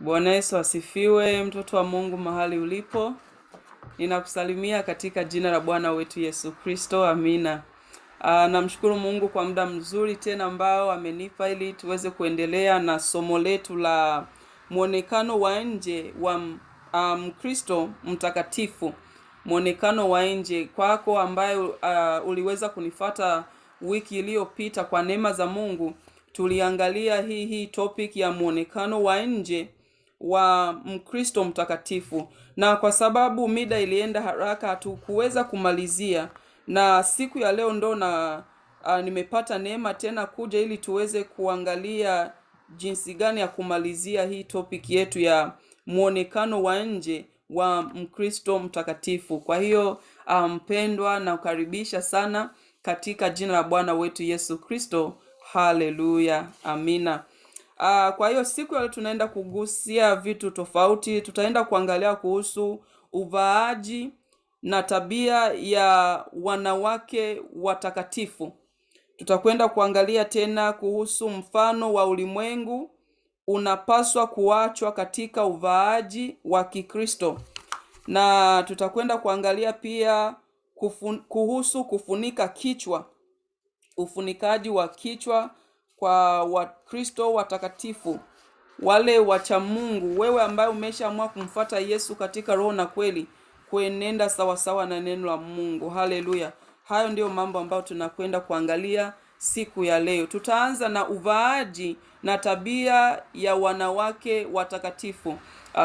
Bwana Yesu asifiwe, mtoto wa Mungu mahali ulipo. Ninakusalimia katika jina la Bwana wetu Yesu Kristo, amina. Aa, namshukuru Mungu kwa muda mzuri tena ambao amenipa ili tuweze kuendelea na somo letu la mwonekano wa nje wa Mkristo um, mtakatifu. Mwonekano wa nje kwako ambaye uh, uliweza kunifata wiki iliyopita kwa neema za Mungu, tuliangalia hii hii topic ya mwonekano wa nje wa Mkristo mtakatifu, na kwa sababu mida ilienda haraka hatukuweza kumalizia, na siku ya leo ndo na a, nimepata neema tena kuja ili tuweze kuangalia jinsi gani ya kumalizia hii topic yetu ya mwonekano wa nje wa Mkristo mtakatifu. Kwa hiyo mpendwa, na ukaribisha sana katika jina la Bwana wetu Yesu Kristo. Haleluya, amina. Uh, kwa hiyo siku ya leo tunaenda kugusia vitu tofauti. Tutaenda kuangalia kuhusu uvaaji na tabia ya wanawake watakatifu. Tutakwenda kuangalia tena kuhusu mfano wa ulimwengu unapaswa kuachwa katika uvaaji wa Kikristo, na tutakwenda kuangalia pia kufun, kuhusu kufunika kichwa, ufunikaji wa kichwa kwa Wakristo watakatifu wale wacha Mungu. Wewe ambaye umeshaamua kumfata Yesu katika roho na kweli, kuenenda sawasawa na neno la Mungu. Haleluya! Hayo ndiyo mambo ambayo tunakwenda kuangalia siku ya leo. Tutaanza na uvaaji na tabia ya wanawake watakatifu.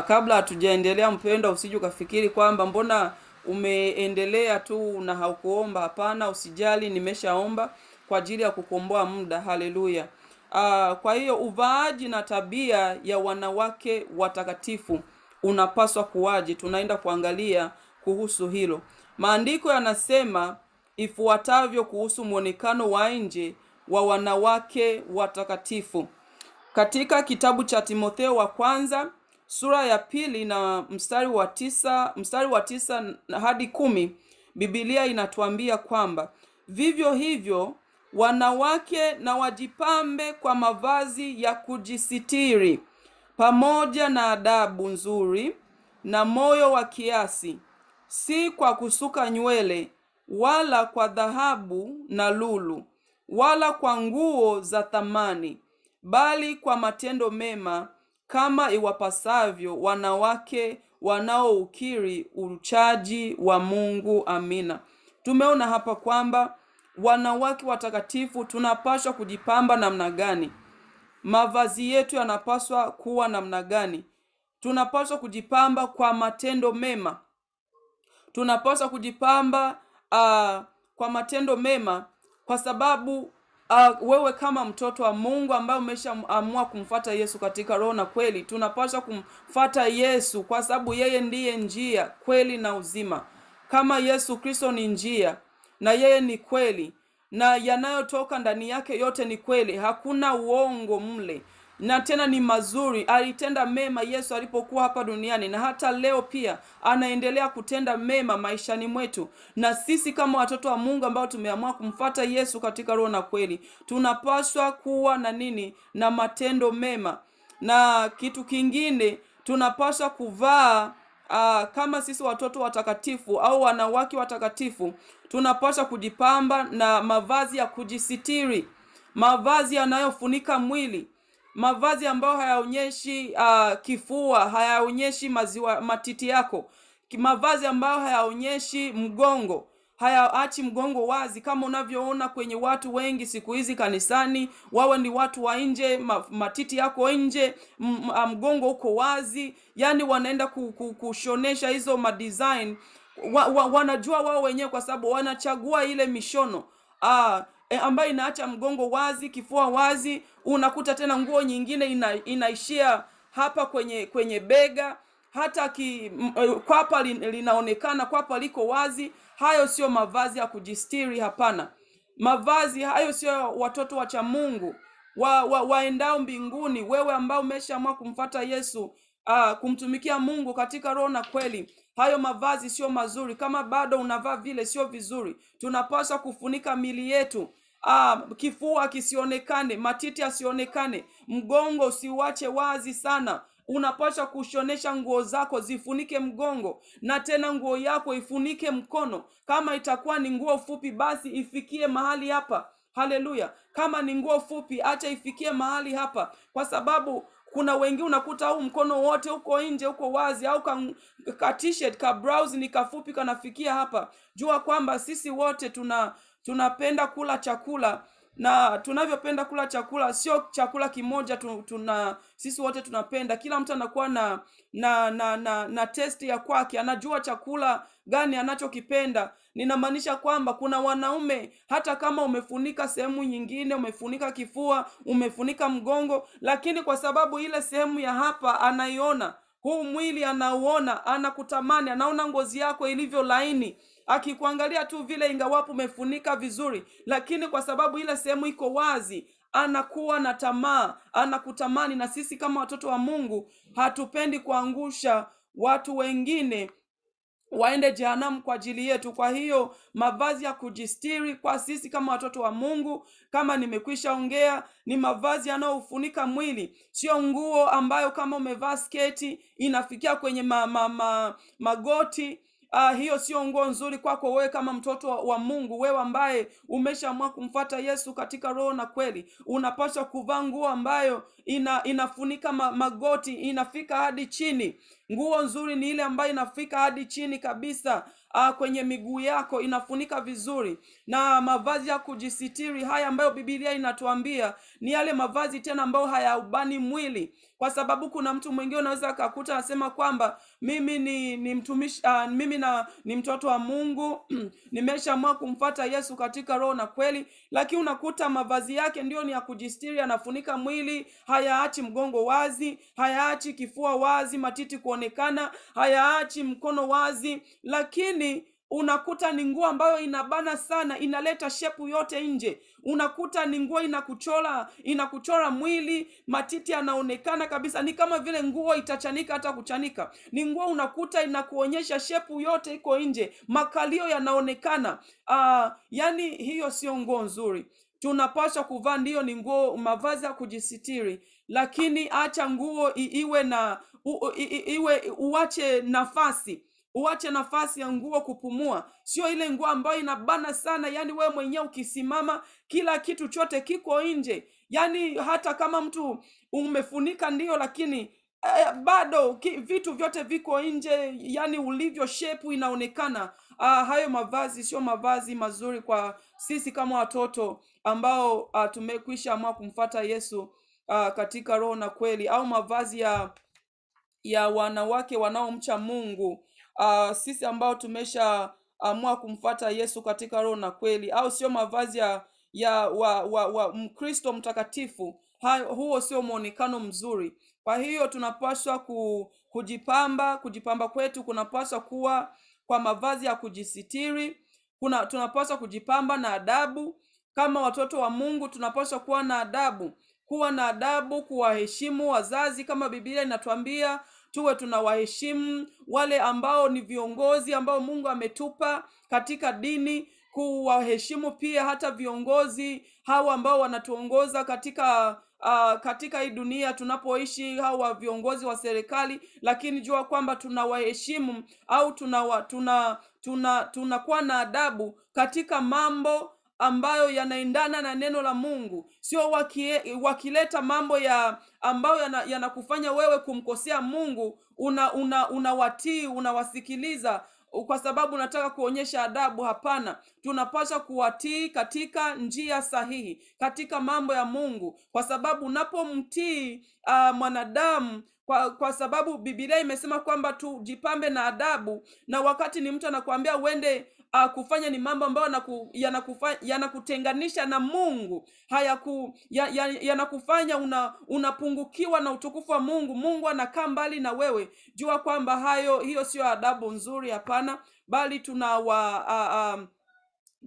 Kabla hatujaendelea, mpendwa, usije ukafikiri kwamba mbona umeendelea tu na haukuomba. Hapana, usijali, nimeshaomba kwa ajili ya kukomboa muda. Haleluya! Uh, kwa hiyo uvaaji na tabia ya wanawake watakatifu unapaswa kuwaje? Tunaenda kuangalia kuhusu hilo. Maandiko yanasema ifuatavyo kuhusu mwonekano wa nje wa wanawake watakatifu katika kitabu cha Timotheo wa kwanza sura ya pili na mstari wa tisa mstari wa tisa hadi kumi Biblia inatuambia kwamba vivyo hivyo wanawake na wajipambe kwa mavazi ya kujisitiri pamoja na adabu nzuri na moyo wa kiasi, si kwa kusuka nywele wala kwa dhahabu na lulu wala kwa nguo za thamani, bali kwa matendo mema, kama iwapasavyo wanawake wanaoukiri uchaji wa Mungu. Amina. Tumeona hapa kwamba wanawake watakatifu tunapaswa kujipamba namna gani? Mavazi yetu yanapaswa kuwa namna gani? Tunapaswa kujipamba kwa matendo mema, tunapaswa kujipamba uh, kwa matendo mema, kwa sababu uh, wewe kama mtoto wa Mungu ambaye umeshaamua kumfata Yesu katika roho na kweli, tunapaswa kumfata Yesu kwa sababu yeye ndiye njia, kweli na uzima. Kama Yesu Kristo ni njia na yeye ni kweli na yanayotoka ndani yake yote ni kweli, hakuna uongo mle, na tena ni mazuri. Alitenda mema Yesu alipokuwa hapa duniani, na hata leo pia anaendelea kutenda mema maishani mwetu. Na sisi kama watoto wa Mungu ambao tumeamua kumfata Yesu katika roho na kweli, tunapaswa kuwa na nini? Na matendo mema. Na kitu kingine tunapaswa kuvaa Uh, kama sisi watoto watakatifu au wanawake watakatifu tunapaswa kujipamba na mavazi ya kujisitiri, mavazi yanayofunika mwili, mavazi ambayo hayaonyeshi uh, kifua, hayaonyeshi maziwa matiti yako, mavazi ambayo hayaonyeshi mgongo, hayaachi mgongo wazi, kama unavyoona kwenye watu wengi siku hizi kanisani. Wawe ni watu wa nje, matiti yako nje, mgongo uko wazi, yani wanaenda kushonesha hizo madesign wa, wa, wanajua wao wenyewe, kwa sababu wanachagua ile mishono ah, e, ambayo inaacha mgongo wazi, kifua wazi. Unakuta tena nguo nyingine ina, inaishia hapa kwenye kwenye bega hata ki, m, kwapa linaonekana kwapa liko wazi. Hayo sio mavazi ya kujistiri, hapana. Mavazi hayo sio watoto wa cha Mungu wa, wa, waendao mbinguni. Wewe ambao umeshaamua kumfata Yesu, uh, kumtumikia Mungu katika roho na kweli, hayo mavazi sio mazuri. Kama bado unavaa vile, sio vizuri. Tunapaswa kufunika mili yetu ah, kifua kisionekane, matiti asionekane, mgongo usiuache wazi sana. Unapaswa kushonesha nguo zako zifunike mgongo na tena nguo yako ifunike mkono. Kama itakuwa ni nguo fupi basi ifikie mahali hapa. Haleluya! Kama ni nguo fupi acha ifikie mahali hapa. Kwa sababu kuna wengi unakuta au mkono wote uko nje uko wazi au ka, ka t-shirt ka blouse ni kafupi kanafikia hapa. Jua kwamba sisi wote tuna tunapenda kula chakula na tunavyopenda kula chakula sio chakula kimoja tu, tuna sisi wote tunapenda. Kila mtu anakuwa na na na na, na testi ya kwake anajua chakula gani anachokipenda. Ninamaanisha kwamba kuna wanaume hata kama umefunika sehemu nyingine umefunika kifua umefunika mgongo lakini kwa sababu ile sehemu ya hapa anaiona huu mwili anauona anakutamani anaona ngozi yako ilivyo laini akikuangalia tu vile ingawapo umefunika vizuri lakini kwa sababu ile sehemu iko wazi anakuwa na tamaa anakutamani. Na sisi kama watoto wa mungu hatupendi kuangusha watu wengine waende jehanamu kwa ajili yetu. Kwa hiyo mavazi ya kujistiri kwa sisi kama watoto wa mungu kama nimekwisha ongea ni mavazi yanayofunika mwili. Sio nguo ambayo kama umevaa sketi inafikia kwenye ma, ma, ma, magoti Uh, hiyo sio nguo nzuri kwako wewe kama mtoto wa, mungu. Wewe ambaye umeshaamua kumfata yesu katika roho na kweli unapaswa kuvaa nguo ambayo ina inafunika ma, magoti inafika hadi chini. Nguo nzuri ni ile ambayo inafika hadi chini kabisa. Uh, kwenye miguu yako inafunika vizuri. Na mavazi ya kujisitiri haya ambayo Biblia inatuambia ni yale mavazi tena ambayo hayaubani mwili kwa sababu kuna mtu mwingine unaweza akakuta anasema kwamba mimi ni ni mtumishi uh, mimi na ni mtoto wa mungu nimeshaamua kumfata yesu katika roho na kweli. Lakini unakuta mavazi yake ndio ni ya kujistiri anafunika mwili hayaachi mgongo wazi hayaachi kifua wazi matiti kuonekana hayaachi mkono wazi. Lakini unakuta ni nguo ambayo inabana sana inaleta shepu yote nje. Unakuta ni nguo inakuchora inakuchora mwili matiti yanaonekana kabisa. Ni kama vile nguo itachanika hata kuchanika. Ni nguo unakuta inakuonyesha shepu yote iko nje. Makalio yanaonekana. Uh, yani hiyo sio nguo nzuri. Tunapaswa kuvaa ndiyo ni nguo mavazi ya kujisitiri. Lakini acha nguo iwe na u, iwe uache nafasi uache nafasi ya nguo kupumua. Sio ile nguo ambayo inabana sana yani wewe mwenyewe ukisimama kila kitu chote kiko nje. Yani hata kama mtu umefunika ndio lakini eh, bado ki, vitu vyote viko nje. Yani ulivyo shepu inaonekana. Ah, hayo mavazi sio mavazi mazuri kwa sisi kama watoto ambao ah, tumekwisha amua kumfata yesu ah, katika roho na kweli au mavazi ya ya wanawake wanaomcha mungu uh, sisi ambao tumesha amua kumfata yesu katika roho na kweli au sio mavazi ya ya wa, wa, wa mkristo mtakatifu ha, huo sio mwonekano mzuri. Kwa hiyo tunapaswa ku, kujipamba kujipamba kwetu kunapaswa kuwa kwa mavazi ya kujisitiri kuna tunapaswa kujipamba na adabu. Kama watoto wa mungu tunapaswa kuwa na adabu kuwa na adabu kuwaheshimu wazazi kama biblia inatuambia tuwe tunawaheshimu wale ambao ni viongozi ambao mungu ametupa katika dini kuwaheshimu pia hata viongozi hawa ambao wanatuongoza katika uh, katika hii dunia tunapoishi hawa viongozi wa serikali. Lakini jua kwamba tunawaheshimu au tunawa, tuna tuna tunakuwa na adabu katika mambo ambayo yanaendana na neno la mungu. Sio wakileta mambo ya ambayo yanakufanya yana wewe kumkosea mungu una una unawatii unawasikiliza kwa sababu unataka kuonyesha adabu hapana. Tunapaswa kuwatii katika njia sahihi katika mambo ya mungu. Kwa sababu unapomtii uh, mwanadamu kwa, kwa sababu bibilia imesema kwamba tujipambe na adabu na wakati ni mtu anakuambia uende uh, kufanya ni mambo ambayo yanakutenganisha yana na mungu. Yanakufanya ya, ya una unapungukiwa na utukufu wa mungu. Mungu anakaa mbali na wewe. Jua kwamba hayo hiyo sio adabu nzuri hapana. Bali tunawa uh,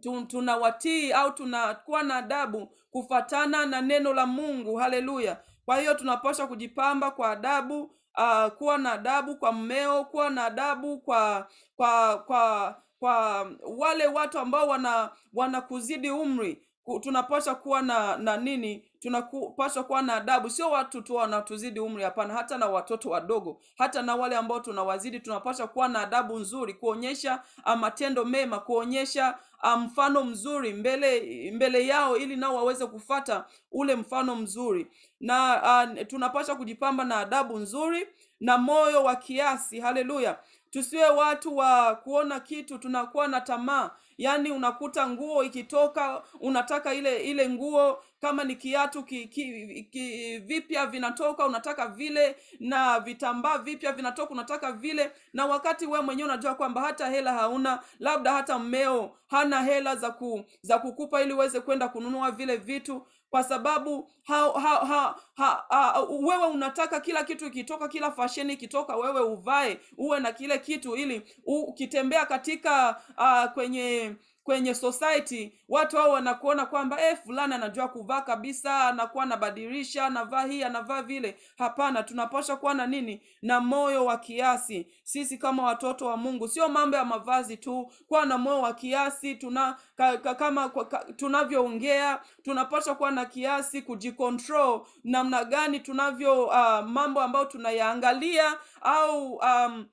um, tunawatii au tunakuwa na adabu kufatana na neno la mungu. Haleluya. Kwa hiyo tunapaswa kujipamba kwa adabu uh, kuwa na adabu kwa mmeo kuwa na adabu kwa kwa kwa kwa wale watu ambao wana wanakuzidi umri tunapaswa kuwa na na nini tunapaswa kuwa na adabu. Sio watu tu wanatuzidi umri hapana hata na watoto wadogo hata na wale ambao tunawazidi tunapaswa kuwa na adabu nzuri kuonyesha ah, matendo mema kuonyesha ah, mfano mzuri mbele mbele yao ili nao waweze kufata ule mfano mzuri. Na uh, tunapaswa kujipamba na adabu nzuri na moyo wa kiasi haleluya tusiwe watu wa kuona kitu tunakuwa na tamaa. Yaani unakuta nguo ikitoka unataka ile ile nguo kama ni kiatu ki, ki, ki, vipya vinatoka unataka vile na vitambaa vipya vinatoka unataka vile. Na wakati we mwenyewe unajua kwamba hata hela hauna labda hata mmeo hana hela za ku, za kukupa ili uweze kwenda kununua vile vitu kwa sababu ha, ha, ha, ha, ha, wewe unataka kila kitu ikitoka kila fasheni ikitoka wewe uvae uwe na kile kitu ili ukitembea katika uh, kwenye kwenye society watu hao wanakuona kwamba eh, fulani anajua kuvaa kabisa anakuwa anabadilisha anavaa hii anavaa vile. Hapana tunapaswa kuwa na nini? Na moyo wa kiasi. Sisi kama watoto wa mungu sio mambo ya mavazi tu kuwa na moyo wa kiasi tuna ka, ka, kama ka, tunavyoongea tunapaswa kuwa na kiasi kujikontrol namna gani tunavyo uh, mambo ambayo tunayaangalia au um,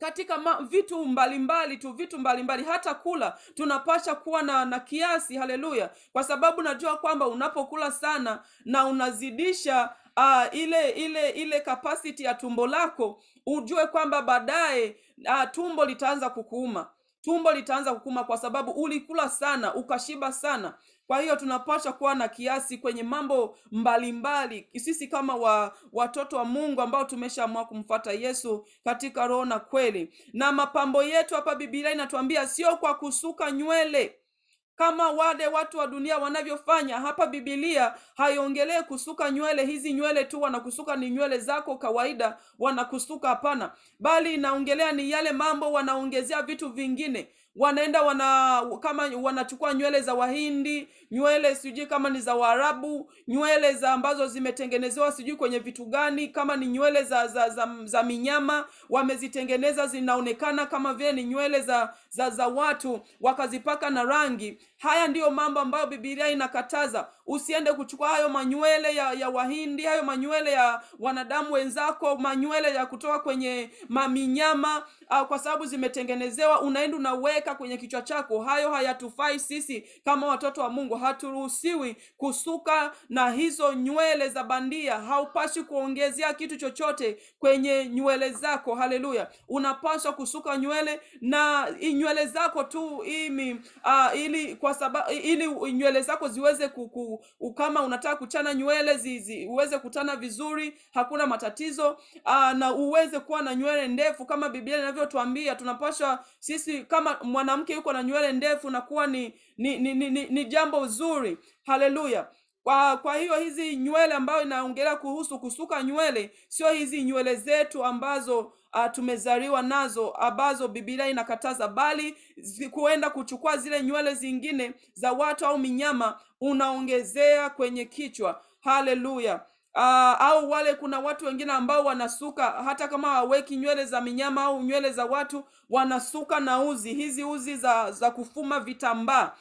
katika ma, vitu mbalimbali mbali, tu vitu mbalimbali. Mbali. hata kula tunapasha kuwa na na kiasi haleluya. Kwa sababu najua kwamba unapokula sana na unazidisha uh, ile ile ile capacity ya tumbo lako ujue kwamba baadaye uh, tumbo litaanza kukuuma. Tumbo litaanza kukuma kwa sababu ulikula sana ukashiba sana kwa hiyo tunapaswa kuwa na kiasi kwenye mambo mbalimbali. Mbali. sisi kama wa, watoto wa mungu ambao tumeshaamua kumfata yesu katika roho na kweli. Na mapambo yetu hapa bibilia inatuambia sio kwa kusuka nywele. Kama wale watu wa dunia wanavyofanya hapa bibilia haiongelee kusuka nywele hizi nywele tu wanakusuka ni nywele zako kawaida wanakusuka hapana. Bali inaongelea ni yale mambo wanaongezea vitu vingine wanaenda wana kama wanachukua nywele za wahindi nywele sijui kama ni za waarabu nywele za ambazo zimetengenezewa sijui kwenye vitu gani kama ni nywele za za, za, za minyama wamezitengeneza zinaonekana kama vile ni nywele za za za watu wakazipaka na rangi haya ndiyo mambo ambayo bibilia inakataza. Usiende kuchukua hayo manywele ya, ya wahindi hayo manywele ya wanadamu wenzako manywele ya kutoka kwenye maminyama uh, kwa sababu zimetengenezewa unaenda unaweka kwenye kichwa chako. Hayo hayatufai sisi kama watoto wa mungu. Haturuhusiwi kusuka na hizo nywele za bandia. Haupashi kuongezea kitu chochote kwenye nywele zako. Haleluya. Unapaswa kusuka nywele na nywele zako tu imi, uh, ili kwa sababu ili nywele zako ziweze kuku, kama unataka kuchana nywele zi, zi, uweze kutana vizuri hakuna matatizo aa, na uweze kuwa na nywele ndefu kama biblia inavyotuambia tunapaswa sisi kama mwanamke yuko na nywele ndefu na kuwa ni ni, ni, ni, ni, ni jambo zuri. Haleluya! Kwa kwa hiyo hizi nywele ambayo inaongelea kuhusu kusuka nywele sio hizi nywele zetu ambazo uh, tumezaliwa nazo ambazo Biblia inakataza bali kuenda kuchukua zile nywele zingine za watu au minyama unaongezea kwenye kichwa. Haleluya. Uh, au wale kuna watu wengine ambao wanasuka hata kama waweki nywele za minyama au nywele za watu wanasuka na uzi. Hizi uzi za za kufuma vitambaa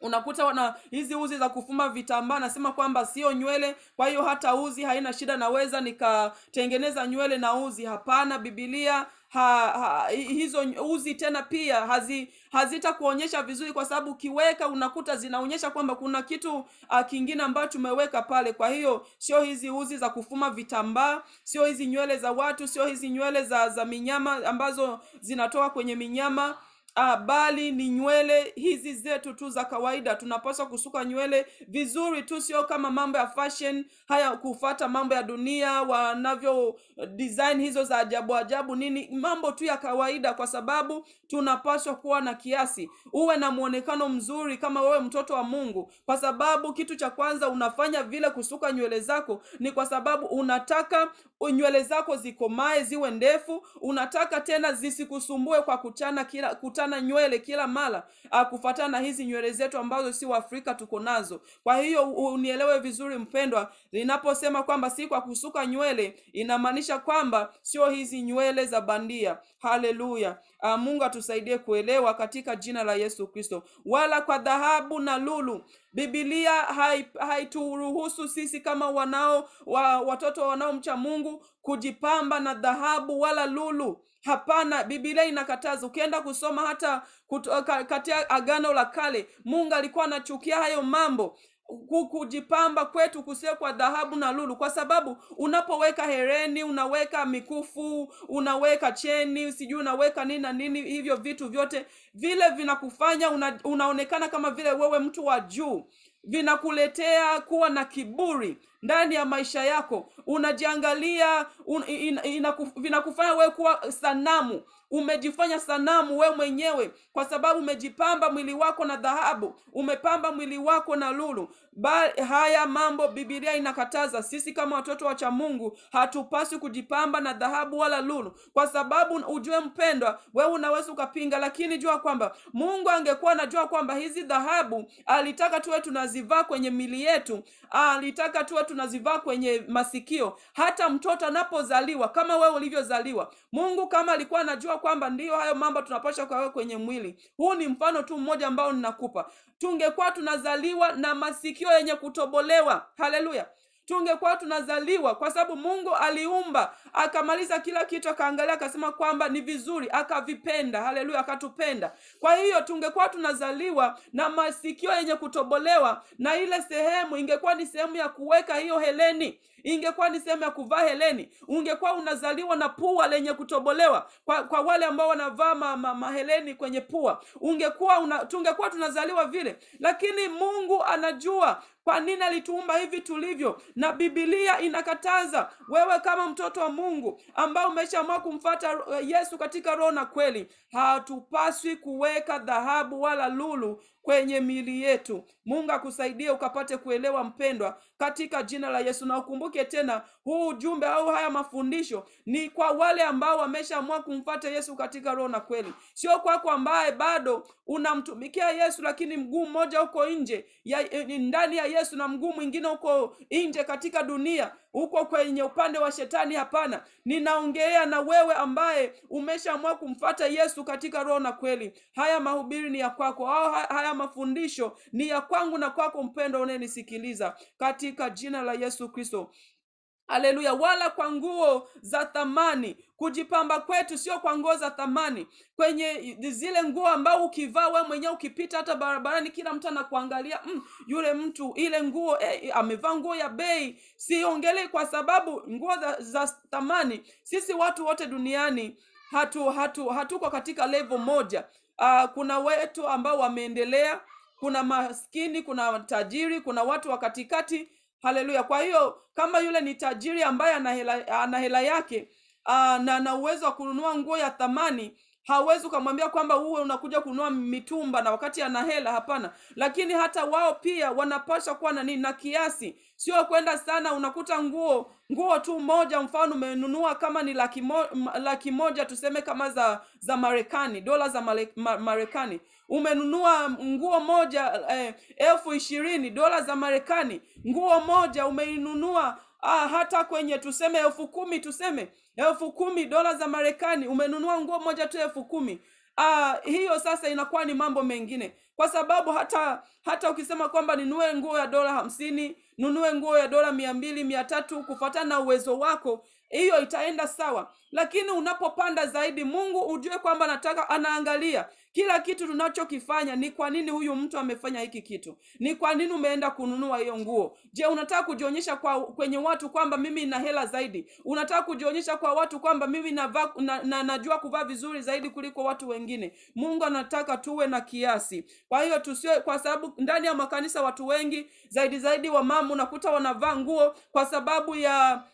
unakuta wana hizi uzi za kufuma vitambaa nasema kwamba sio nywele kwa hiyo hata uzi haina shida naweza nikatengeneza nywele na uzi. Hapana bibilia ha, ha, hizo uzi tena pia hazi hazitakuonyesha vizuri kwa sababu ukiweka unakuta zinaonyesha kwamba kuna kitu uh, kingine ambacho umeweka pale. Kwa hiyo sio hizi uzi za kufuma vitambaa sio hizi nywele za watu sio hizi nywele za za minyama ambazo zinatoka kwenye minyama Ah, bali ni nywele hizi zetu tu za kawaida. Tunapaswa kusuka nywele vizuri tu sio kama mambo ya fashion haya kufata mambo ya dunia wanavyo design hizo za ajabu ajabu nini mambo tu ya kawaida kwa sababu tunapaswa kuwa na kiasi. Uwe na mwonekano mzuri kama wewe mtoto wa mungu. Kwa sababu kitu cha kwanza unafanya vile kusuka nywele zako ni kwa sababu unataka nywele zako zikomae ziwe ndefu. Unataka tena zisikusumbue kwa kuchana kila kutana nywele kila mara uh, kufatana na hizi nywele zetu ambazo si waafrika tuko nazo. Kwa hiyo unielewe vizuri mpendwa linaposema kwamba si kwa kusuka nywele inamaanisha kwamba sio hizi nywele za bandia. Haleluya uh, mungu atusaidie kuelewa katika jina la yesu kristo. Wala kwa dhahabu na lulu Biblia haituruhusu hai- sisi kama wanao wa, watoto wanaomcha mungu kujipamba na dhahabu wala lulu. Hapana Biblia inakataza. Ukienda kusoma hata katika agano la kale mungu alikuwa anachukia hayo mambo kujipamba kwetu kusio kwa dhahabu na lulu. Kwa sababu unapoweka hereni unaweka mikufu unaweka cheni sijui unaweka nini na nini hivyo vitu vyote vile vinakufanya una, unaonekana kama vile wewe mtu wa juu. Vinakuletea kuwa na kiburi ndani ya maisha yako. Unajiangalia un, in, in, in, vinakufanya wewe kuwa sanamu umejifanya sanamu we mwenyewe kwa sababu umejipamba mwili wako na dhahabu umepamba mwili wako na lulu. Ba, haya mambo bibilia inakataza. Sisi kama watoto wa cha mungu hatupaswi kujipamba na dhahabu wala lulu kwa sababu ujue mpendwa wewe unaweza ukapinga lakini jua kwamba mungu angekuwa anajua kwamba hizi dhahabu alitaka tuwe tunazivaa kwenye mili yetu alitaka tuwe tunazivaa kwenye masikio. Hata mtoto anapozaliwa kama wewe ulivyozaliwa mungu kama alikuwa anajua kwamba ndiyo hayo mambo tunapasha kuyaweka kwenye mwili. Huu ni mfano tu mmoja ambao ninakupa. Tungekuwa tunazaliwa na masikio yenye kutobolewa. Haleluya tungekuwa tunazaliwa kwa sababu mungu aliumba akamaliza kila kitu akaangalia akasema kwamba ni vizuri akavipenda. Haleluya akatupenda. Kwa hiyo tungekuwa tunazaliwa na masikio yenye kutobolewa na ile sehemu ingekuwa ni sehemu ya kuweka hiyo heleni ingekuwa ni sehemu ya kuvaa heleni ungekuwa unazaliwa na pua lenye kutobolewa. Kwa, kwa wale ambao wanavaa ma, ma, maheleni kwenye pua ungekuwa una, tungekuwa tunazaliwa vile. Lakini mungu anajua kwa nini alituumba hivi tulivyo? Na bibilia inakataza wewe kama mtoto wa mungu ambao umeshaamua kumfata yesu katika roho na kweli hatupaswi kuweka dhahabu wala lulu kwenye miili yetu. Mungu akusaidie ukapate kuelewa mpendwa katika jina la yesu. Na ukumbuke tena huu ujumbe au haya mafundisho ni kwa wale ambao wameshaamua kumfata yesu katika roho na kweli. Sio kwako ambaye bado unamtumikia yesu lakini mguu mmoja uko nje ya, ndani ya yesu na mguu mwingine uko nje katika dunia uko kwenye upande wa shetani? Hapana. Ninaongea na wewe ambaye umeshaamua kumfata yesu katika roho na kweli. Haya mahubiri ni ya kwako. Au haya mafundisho ni ya kwangu na kwako mpendo unayenisikiliza. Katika jina la yesu kristo haleluya. Wala kwa nguo za thamani. Kujipamba kwetu sio kwa nguo za thamani. Kwenye zile nguo ambao ukivaa wewe mwenyewe ukipita hata barabarani kila mtu anakuangalia mm, yule mtu ile nguo eh, amevaa nguo ya bei. Siongelei kwa sababu nguo za, za thamani sisi watu wote duniani hatu hatu hatuko katika level moja. Uh, kuna wetu ambao wameendelea kuna maskini kuna tajiri kuna watu wa katikati haleluya. Kwa hiyo kama yule ni tajiri ambaye ana hela, ana hela yake aa, na ana uwezo wa kununua nguo ya thamani hawezi ukamwambia kwamba uwe unakuja kununua mitumba na wakati ana hela hapana. Lakini hata wao pia wanapaswa kuwa na nini? Na kiasi sio kwenda sana unakuta nguo nguo tu moja mfano umenunua kama ni laki, mo, laki moja tuseme kama za za marekani dola za mare, ma, marekani. Umenunua nguo moja eh, elfu ishirini dola za marekani nguo moja umeinunua ah, hata kwenye tuseme elfu kumi tuseme elfu kumi dola za marekani umenunua nguo moja tu elfu kumi. Ah, hiyo sasa inakuwa ni mambo mengine. Kwa sababu hata hata ukisema kwamba ninunue nguo ya dola hamsini nunue nguo ya dola mia mbili mia tatu kufuatana na uwezo wako. Hiyo itaenda sawa. Lakini unapopanda zaidi mungu ujue kwamba anataka anaangalia kila kitu tunachokifanya ni kwa nini huyu mtu amefanya hiki kitu? Ni kwa nini umeenda kununua hiyo nguo? Je unataka kujionyesha kwa kwenye watu kwamba mimi nina hela zaidi? Unataka kujionyesha kwa watu kwamba mimi nava, na, na, najua kuvaa vizuri zaidi kuliko watu wengine? Mungu anataka tuwe na kiasi. Kwa hiyo tusiwe kwa sababu ndani ya makanisa watu wengi zaidi zaidi wamama unakuta wanavaa nguo kwa sababu ya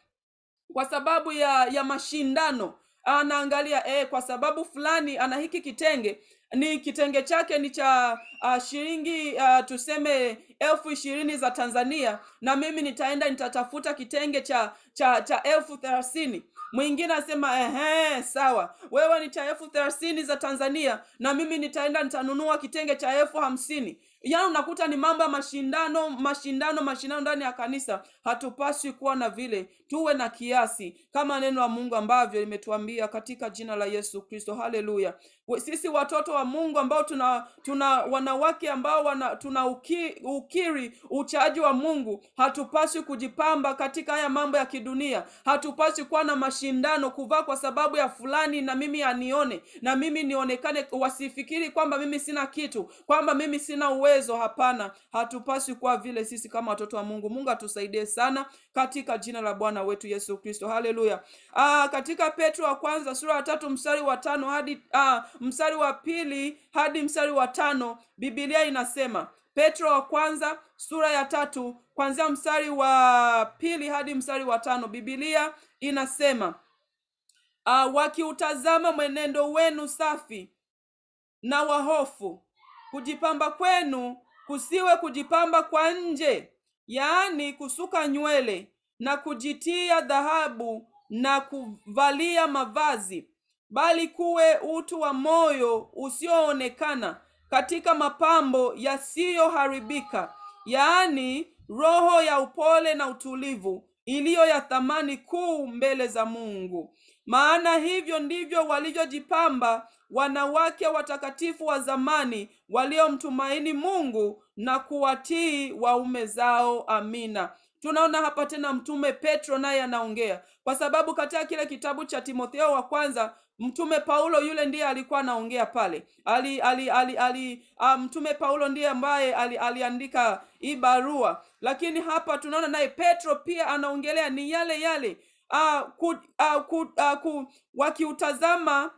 kwa sababu ya ya mashindano. Anaangalia eh, kwa sababu fulani ana hiki kitenge ni kitenge chake ni cha uh, shilingi uh, tuseme elfu ishirini za tanzania. Na mimi nitaenda nitatafuta kitenge cha cha cha elfu thelathini. Mwingine asema ehe sawa. Wewe ni cha elfu thelathini za tanzania. Na mimi nitaenda nitanunua kitenge cha elfu hamsini. Yaani unakuta ni mambo ya mashindano mashindano mashindano ndani ya kanisa. Hatupaswi kuwa na vile. Tuwe na kiasi. Kama neno la mungu ambavyo limetuambia katika jina la yesu kristo. Haleluya sisi watoto wa mungu ambao tuna tuna wanawake ambao wana, tuna uki, ukiri uchaji wa mungu hatupaswi kujipamba katika haya mambo ya kidunia. Hatupaswi kuwa na mashindano kuvaa kwa sababu ya fulani na mimi anione na mimi nionekane wasifikiri kwamba mimi sina kitu kwamba mimi sina uwezo. Hapana hatupaswi kuwa vile sisi kama watoto wa mungu. Mungu atusaidie sana katika jina la bwana wetu yesu kristo. Haleluya. Ah, katika petro wa kwanza sura ya tatu mstari wa tano hadi ah, mstari wa pili hadi mstari wa tano bibilia inasema petro wa kwanza sura ya tatu kuanzia mstari wa pili hadi mstari wa tano bibilia inasema uh, wakiutazama mwenendo wenu safi na wahofu kujipamba kwenu kusiwe kujipamba kwa nje yaani kusuka nywele na kujitia dhahabu na kuvalia mavazi bali kuwe utu wa moyo usioonekana katika mapambo yasiyoharibika yaani roho ya upole na utulivu iliyo ya thamani kuu mbele za mungu. Maana hivyo ndivyo walivyojipamba wanawake watakatifu wa zamani waliomtumaini mungu na kuwatii waume zao. Amina. Tunaona hapa tena mtume petro naye anaongea kwa sababu katika kile kitabu cha timotheo wa kwanza mtume paulo yule ndiye alikuwa anaongea pale. Ali, ali, ali, ali, a, mtume paulo ndiye ambaye ali, aliandika hii barua. Lakini hapa tunaona naye petro pia anaongelea ni yale yale a, ku, a, ku, a, ku, wakiutazama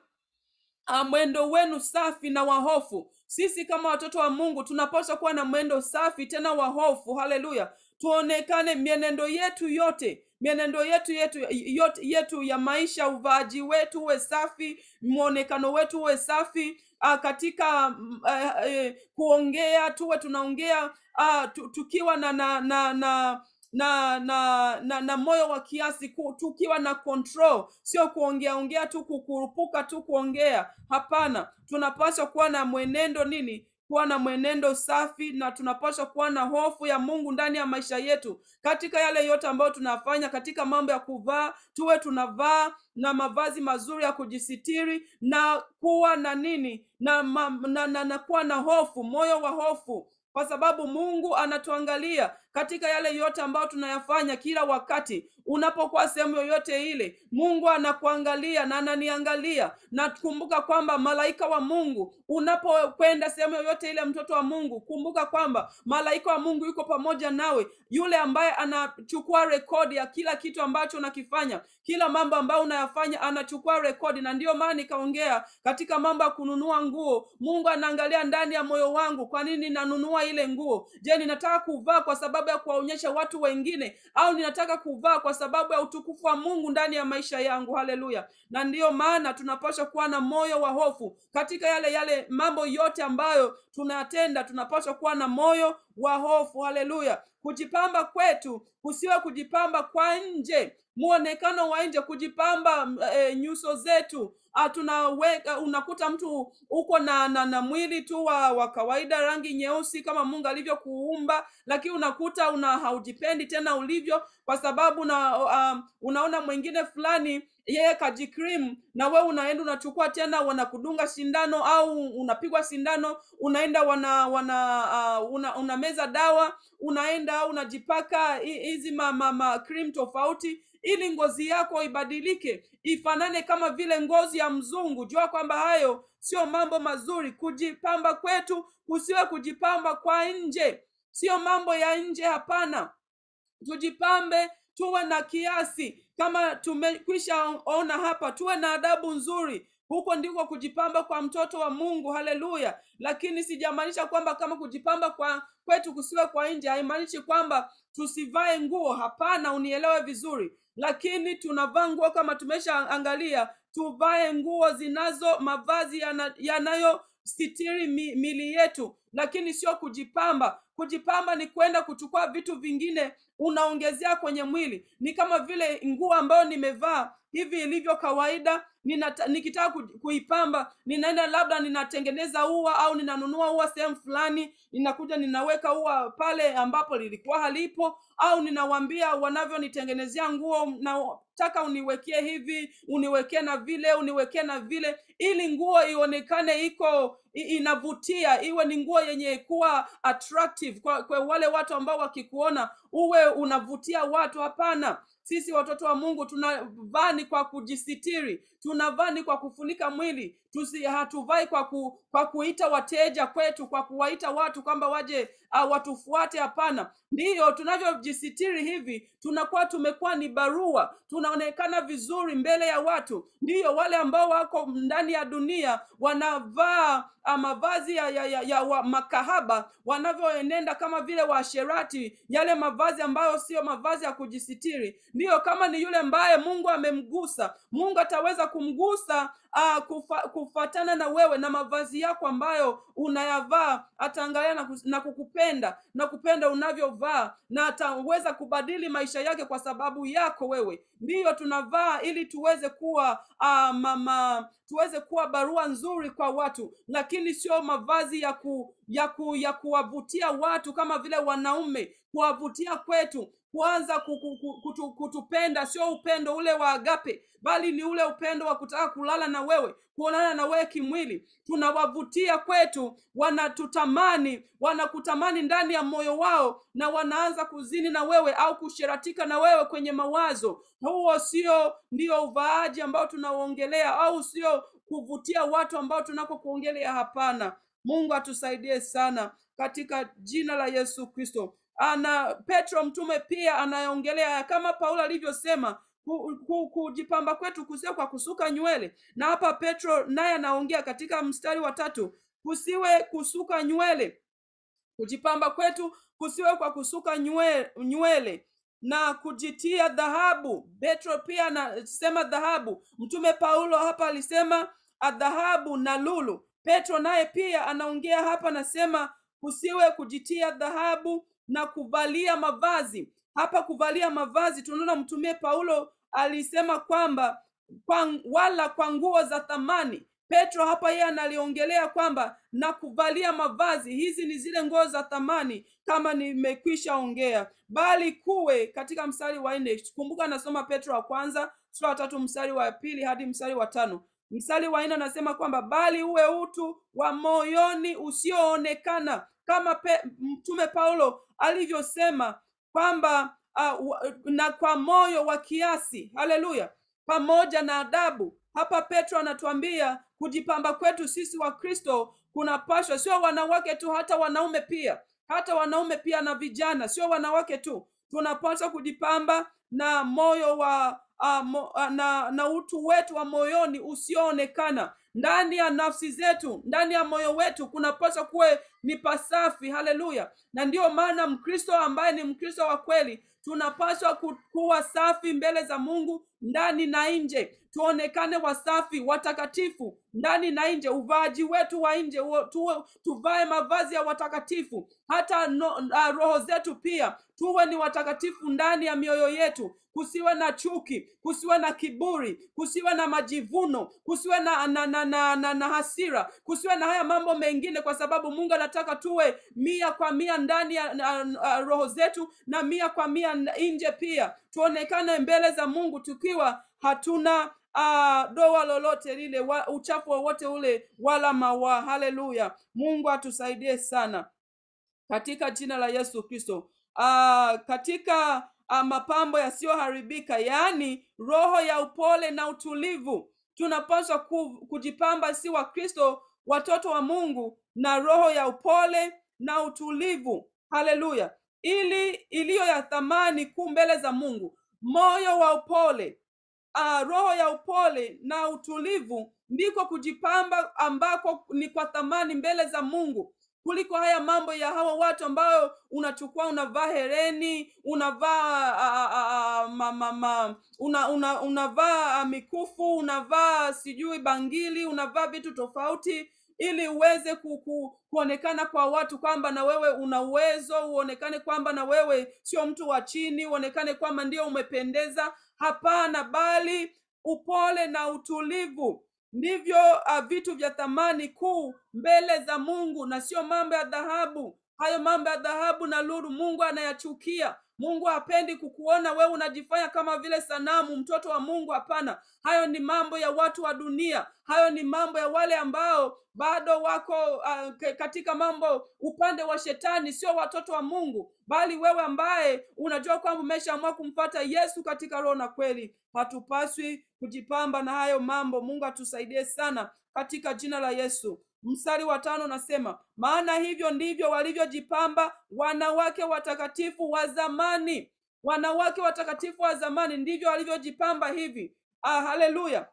a, mwendo wenu safi na wahofu sisi kama watoto wa mungu tunapaswa kuwa na mwendo safi tena wahofu haleluya. Tuonekane mienendo yetu yote mienendo yetu yetu yote, yetu ya maisha uvaaji wetu uwe safi mwonekano wetu uwe safi uh, katika uh, uh, kuongea tuwe tunaongea uh, tukiwa na na na, na na na na, na moyo wa kiasi ku, tukiwa na control. Sio kuongea ongea tu kukurupuka tu kuongea. Hapana. Tunapaswa kuwa na mwenendo nini kuwa na mwenendo safi na tunapaswa kuwa na hofu ya mungu ndani ya maisha yetu katika yale yote ambayo tunafanya katika mambo ya kuvaa tuwe tunavaa na mavazi mazuri ya kujisitiri na kuwa na nini na, ma, na, na, na kuwa na hofu moyo wa hofu. Kwa sababu mungu anatuangalia katika yale yote ambayo tunayafanya kila wakati unapokuwa sehemu yoyote ile mungu anakuangalia na ananiangalia. Na kumbuka kwamba malaika wa mungu unapokwenda sehemu yoyote ile mtoto wa mungu kumbuka kwamba malaika wa mungu yuko pamoja nawe. Yule ambaye anachukua rekodi ya kila kitu ambacho unakifanya kila mambo ambayo unayafanya anachukua rekodi. Na ndiyo maana nikaongea katika mambo ya kununua nguo. Mungu anaangalia ndani ya moyo wangu kwa nini nanunua ile nguo? Je ninataka kuvaa kwa sababu ya kuwaonyesha watu wengine au ninataka kuvaa kwa sababu ya utukufu wa mungu ndani ya maisha yangu. Haleluya. Na ndiyo maana tunapaswa kuwa na moyo wa hofu katika yale yale mambo yote ambayo tunayatenda. Tunapaswa kuwa na moyo wa hofu. Haleluya. Kujipamba kwetu kusiwe kujipamba kwa nje muonekano wa nje kujipamba e, nyuso zetu Ah, tunaweka unakuta mtu uko na, na na mwili tu wa, wa kawaida rangi nyeusi kama mungu alivyokuumba lakini unakuta una haujipendi tena ulivyo kwa sababu na um, unaona mwingine fulani yeye kajikrim na we unaenda unachukua tena wanakudunga sindano au unapigwa sindano unaenda wana wana uh, una, unameza dawa unaenda unajipaka hizi ma, ma, ma cream tofauti ili ngozi yako ibadilike ifanane kama vile ngozi ya mzungu. Jua kwamba hayo sio mambo mazuri. Kujipamba kwetu kusiwe kujipamba kwa nje. Sio mambo ya nje hapana. Tujipambe tuwe na kiasi. Kama tumekwisha ona hapa tuwe na adabu nzuri. Huko ndiko kujipamba kwa mtoto wa mungu. Haleluya. Lakini sijamaanisha kwamba kama kujipamba kwa kwetu kusiwe kwa nje haimaanishi kwamba tusivae nguo. Hapana unielewe vizuri lakini tunavaa nguo kama tumeshaangalia. Tuvae nguo zinazo mavazi yana- yanayositiri mi, mili yetu. Lakini sio kujipamba. Kujipamba ni kwenda kuchukua vitu vingine unaongezea kwenye mwili. Ni kama vile nguo ambayo nimevaa hivi ilivyo kawaida ninata, nikitaka kuipamba ninaenda labda ninatengeneza ua au ninanunua ua sehemu fulani ninakuja ninaweka ua pale ambapo lilikuwa halipo au ninawambia wanavyonitengenezea nguo nataka uniwekee hivi uniwekee na vile uniwekee na vile ili nguo ionekane iko inavutia iwe ni nguo yenye kuwa attractive kwa, kwa wale watu ambao wakikuona uwe unavutia watu. Hapana sisi watoto wa mungu tunavaa ni kwa kujisitiri tunavaa ni kwa kufunika mwili tusi hatuvai kwa ku, kwa kuita wateja kwetu kwa kuwaita watu kwamba waje uh, watufuate hapana. Ndiyo tunavyojisitiri hivi tunakuwa tumekuwa ni barua tunaonekana vizuri mbele ya watu. Ndiyo wale ambao wako ndani ya dunia wanavaa mavazi ya, ya, ya, ya wa, makahaba wanavyoenenda kama vile washerati yale mavazi ambayo sio mavazi ya kujisitiri. Ndiyo kama ni yule ambaye mungu amemgusa mungu ataweza kumgusa uh, kufa, kufatana na wewe na mavazi yako ambayo unayavaa ataangalia na, na kukupenda na kupenda unavyovaa na ataweza kubadili maisha yake kwa sababu yako wewe. Ndiyo tunavaa ili tuweze kuwa uh, mama tuweze kuwa barua nzuri kwa watu lakini sio mavazi ya ku, ya ku, ya kuwavutia watu kama vile wanaume. Kuwavutia kwetu kuanza kutu, kutupenda. Sio upendo ule wa agape bali ni ule upendo wa kutaka kulala na wewe kuonana na wewe kimwili. Tunawavutia kwetu wanatutamani wanakutamani ndani ya moyo wao na wanaanza kuzini na wewe au kusheratika na wewe kwenye mawazo. Huo sio ndio uvaaji ambao tunaongelea au sio kuvutia watu ambao tunako kuongelea hapana. Mungu atusaidie sana katika jina la yesu kristo ana petro mtume pia anayeongelea kama paulo alivyosema ku- ku- kujipamba kwetu kusio kwa kusuka nywele. Na hapa petro naye anaongea katika mstari wa tatu kusiwe kusuka nywele. Kujipamba kwetu kusiwe kwa kusuka nywele, nywele. Na kujitia dhahabu. Petro pia anasema dhahabu. Mtume paulo hapa alisema ah, dhahabu na lulu. Petro naye pia anaongea hapa anasema kusiwe kujitia dhahabu na kuvalia mavazi. Hapa kuvalia mavazi tunaona mtume paulo alisema kwamba kwa, wala kwa nguo za thamani. Petro hapa yeye analiongelea kwamba na kuvalia mavazi hizi ni zile nguo za thamani kama nimekwisha ongea. Bali kuwe katika mstari wa nne. Kumbuka anasoma petro wa kwanza sura ya tatu mstari wa pili hadi mstari wa tano. Mstari wa nne anasema kwamba bali uwe utu wa moyoni usioonekana. Kama pe, mtume paulo alivyosema kwamba uh, na kwa moyo wa kiasi. Haleluya! Pamoja na adabu. Hapa petro anatuambia kujipamba kwetu sisi wa kristo kunapashwa. Sio wanawake tu hata wanaume pia. Hata wanaume pia na vijana. Sio wanawake tu. Tunapaswa kujipamba na moyo wa uh, mo, uh, na, na utu wetu wa moyoni usioonekana ndani ya nafsi zetu ndani ya moyo wetu kunapaswa kuwe ni pasafi. Haleluya. Na ndiyo maana mkristo ambaye ni mkristo wa kweli tunapaswa kuwa safi mbele za mungu ndani na nje. Tuonekane wasafi watakatifu ndani na nje. Uvaaji wetu wa nje tuvae mavazi ya watakatifu. Hata no, uh, roho zetu pia tuwe ni watakatifu ndani ya mioyo yetu. Kusiwe na chuki kusiwe na kiburi kusiwe na majivuno kusiwe na na, na, na, na, na hasira kusiwe na haya mambo mengine kwa sababu mungu anataka tuwe mia kwa mia ndani ya roho zetu na mia kwa mia nje pia. Tuonekane mbele za mungu tukiwa hatuna uh, doa lolote lile wa, uchafu wowote ule wala mawa haleluya. Mungu atusaidie sana. Katika jina la yesu kristo. Uh, katika uh, mapambo yasiyoharibika yaani roho ya upole na utulivu tunapaswa ku, kujipamba si wa kristo watoto wa mungu na roho ya upole na utulivu. Haleluya. Ili iliyo ya thamani kuu mbele za mungu. Moyo wa upole. Uh, roho ya upole na utulivu ndiko kujipamba ambako ni kwa thamani mbele za mungu. Kuliko haya mambo ya hawa watu ambayo unachukua unavaa hereni unavaa a- a- a- ma, ma, ma, una, una, unavaa ah, mikufu unavaa sijui bangili unavaa vitu tofauti ili uweze ku, ku, kuonekana kwa watu kwamba na wewe una uwezo uonekane kwamba na wewe sio mtu wa chini uonekane kwamba ndio umependeza. Hapana bali upole na utulivu. Ndivyo uh, vitu vya thamani kuu mbele za mungu na sio mambo ya dhahabu hayo mambo ya dhahabu na lulu mungu anayachukia. Mungu hapendi kukuona wewe unajifanya kama vile sanamu mtoto wa mungu hapana. Hayo ni mambo ya watu wa dunia. Hayo ni mambo ya wale ambao bado wako uh, katika mambo upande wa shetani sio watoto wa mungu bali wewe ambaye unajua kwamba umeshaamua kumfata yesu katika roho na kweli. Hatupaswi kujipamba na hayo mambo. Mungu atusaidie sana katika jina la yesu mstari wa tano unasema maana hivyo ndivyo walivyojipamba wanawake watakatifu wa zamani. Wanawake watakatifu wa zamani ndivyo walivyojipamba hivi. Ah, haleluya.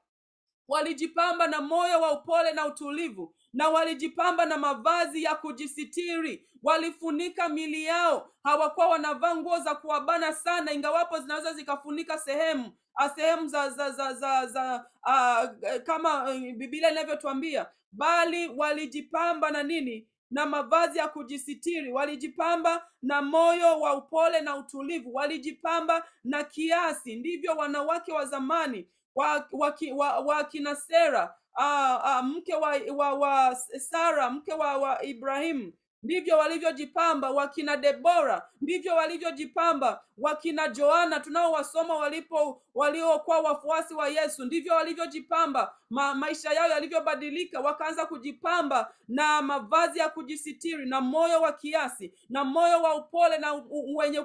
Walijipamba na moyo wa upole na utulivu na walijipamba na mavazi ya kujisitiri. Walifunika mili yao. Hawakuwa wanavaa nguo za kuwabana sana ingawapo zinaweza zikafunika sehemu sehemu za za za za, za uh, kama uh, bibilia inavyotuambia bali walijipamba na nini? Na mavazi ya kujisitiri. Walijipamba na moyo wa upole na utulivu. Walijipamba na kiasi. Ndivyo wanawake wa zamani wa, wa, wa, wa kina sera uh, uh, mke wa, wa, wa sara mke wa, wa ibrahimu ndivyo walivyojipamba wakina debora ndivyo walivyojipamba wakina joana tunaowasoma walipo waliokuwa wafuasi wa yesu. Ndivyo walivyojipamba Ma, maisha yao yalivyobadilika wakaanza kujipamba na mavazi ya kujisitiri na moyo wa kiasi na moyo wa upole na wenye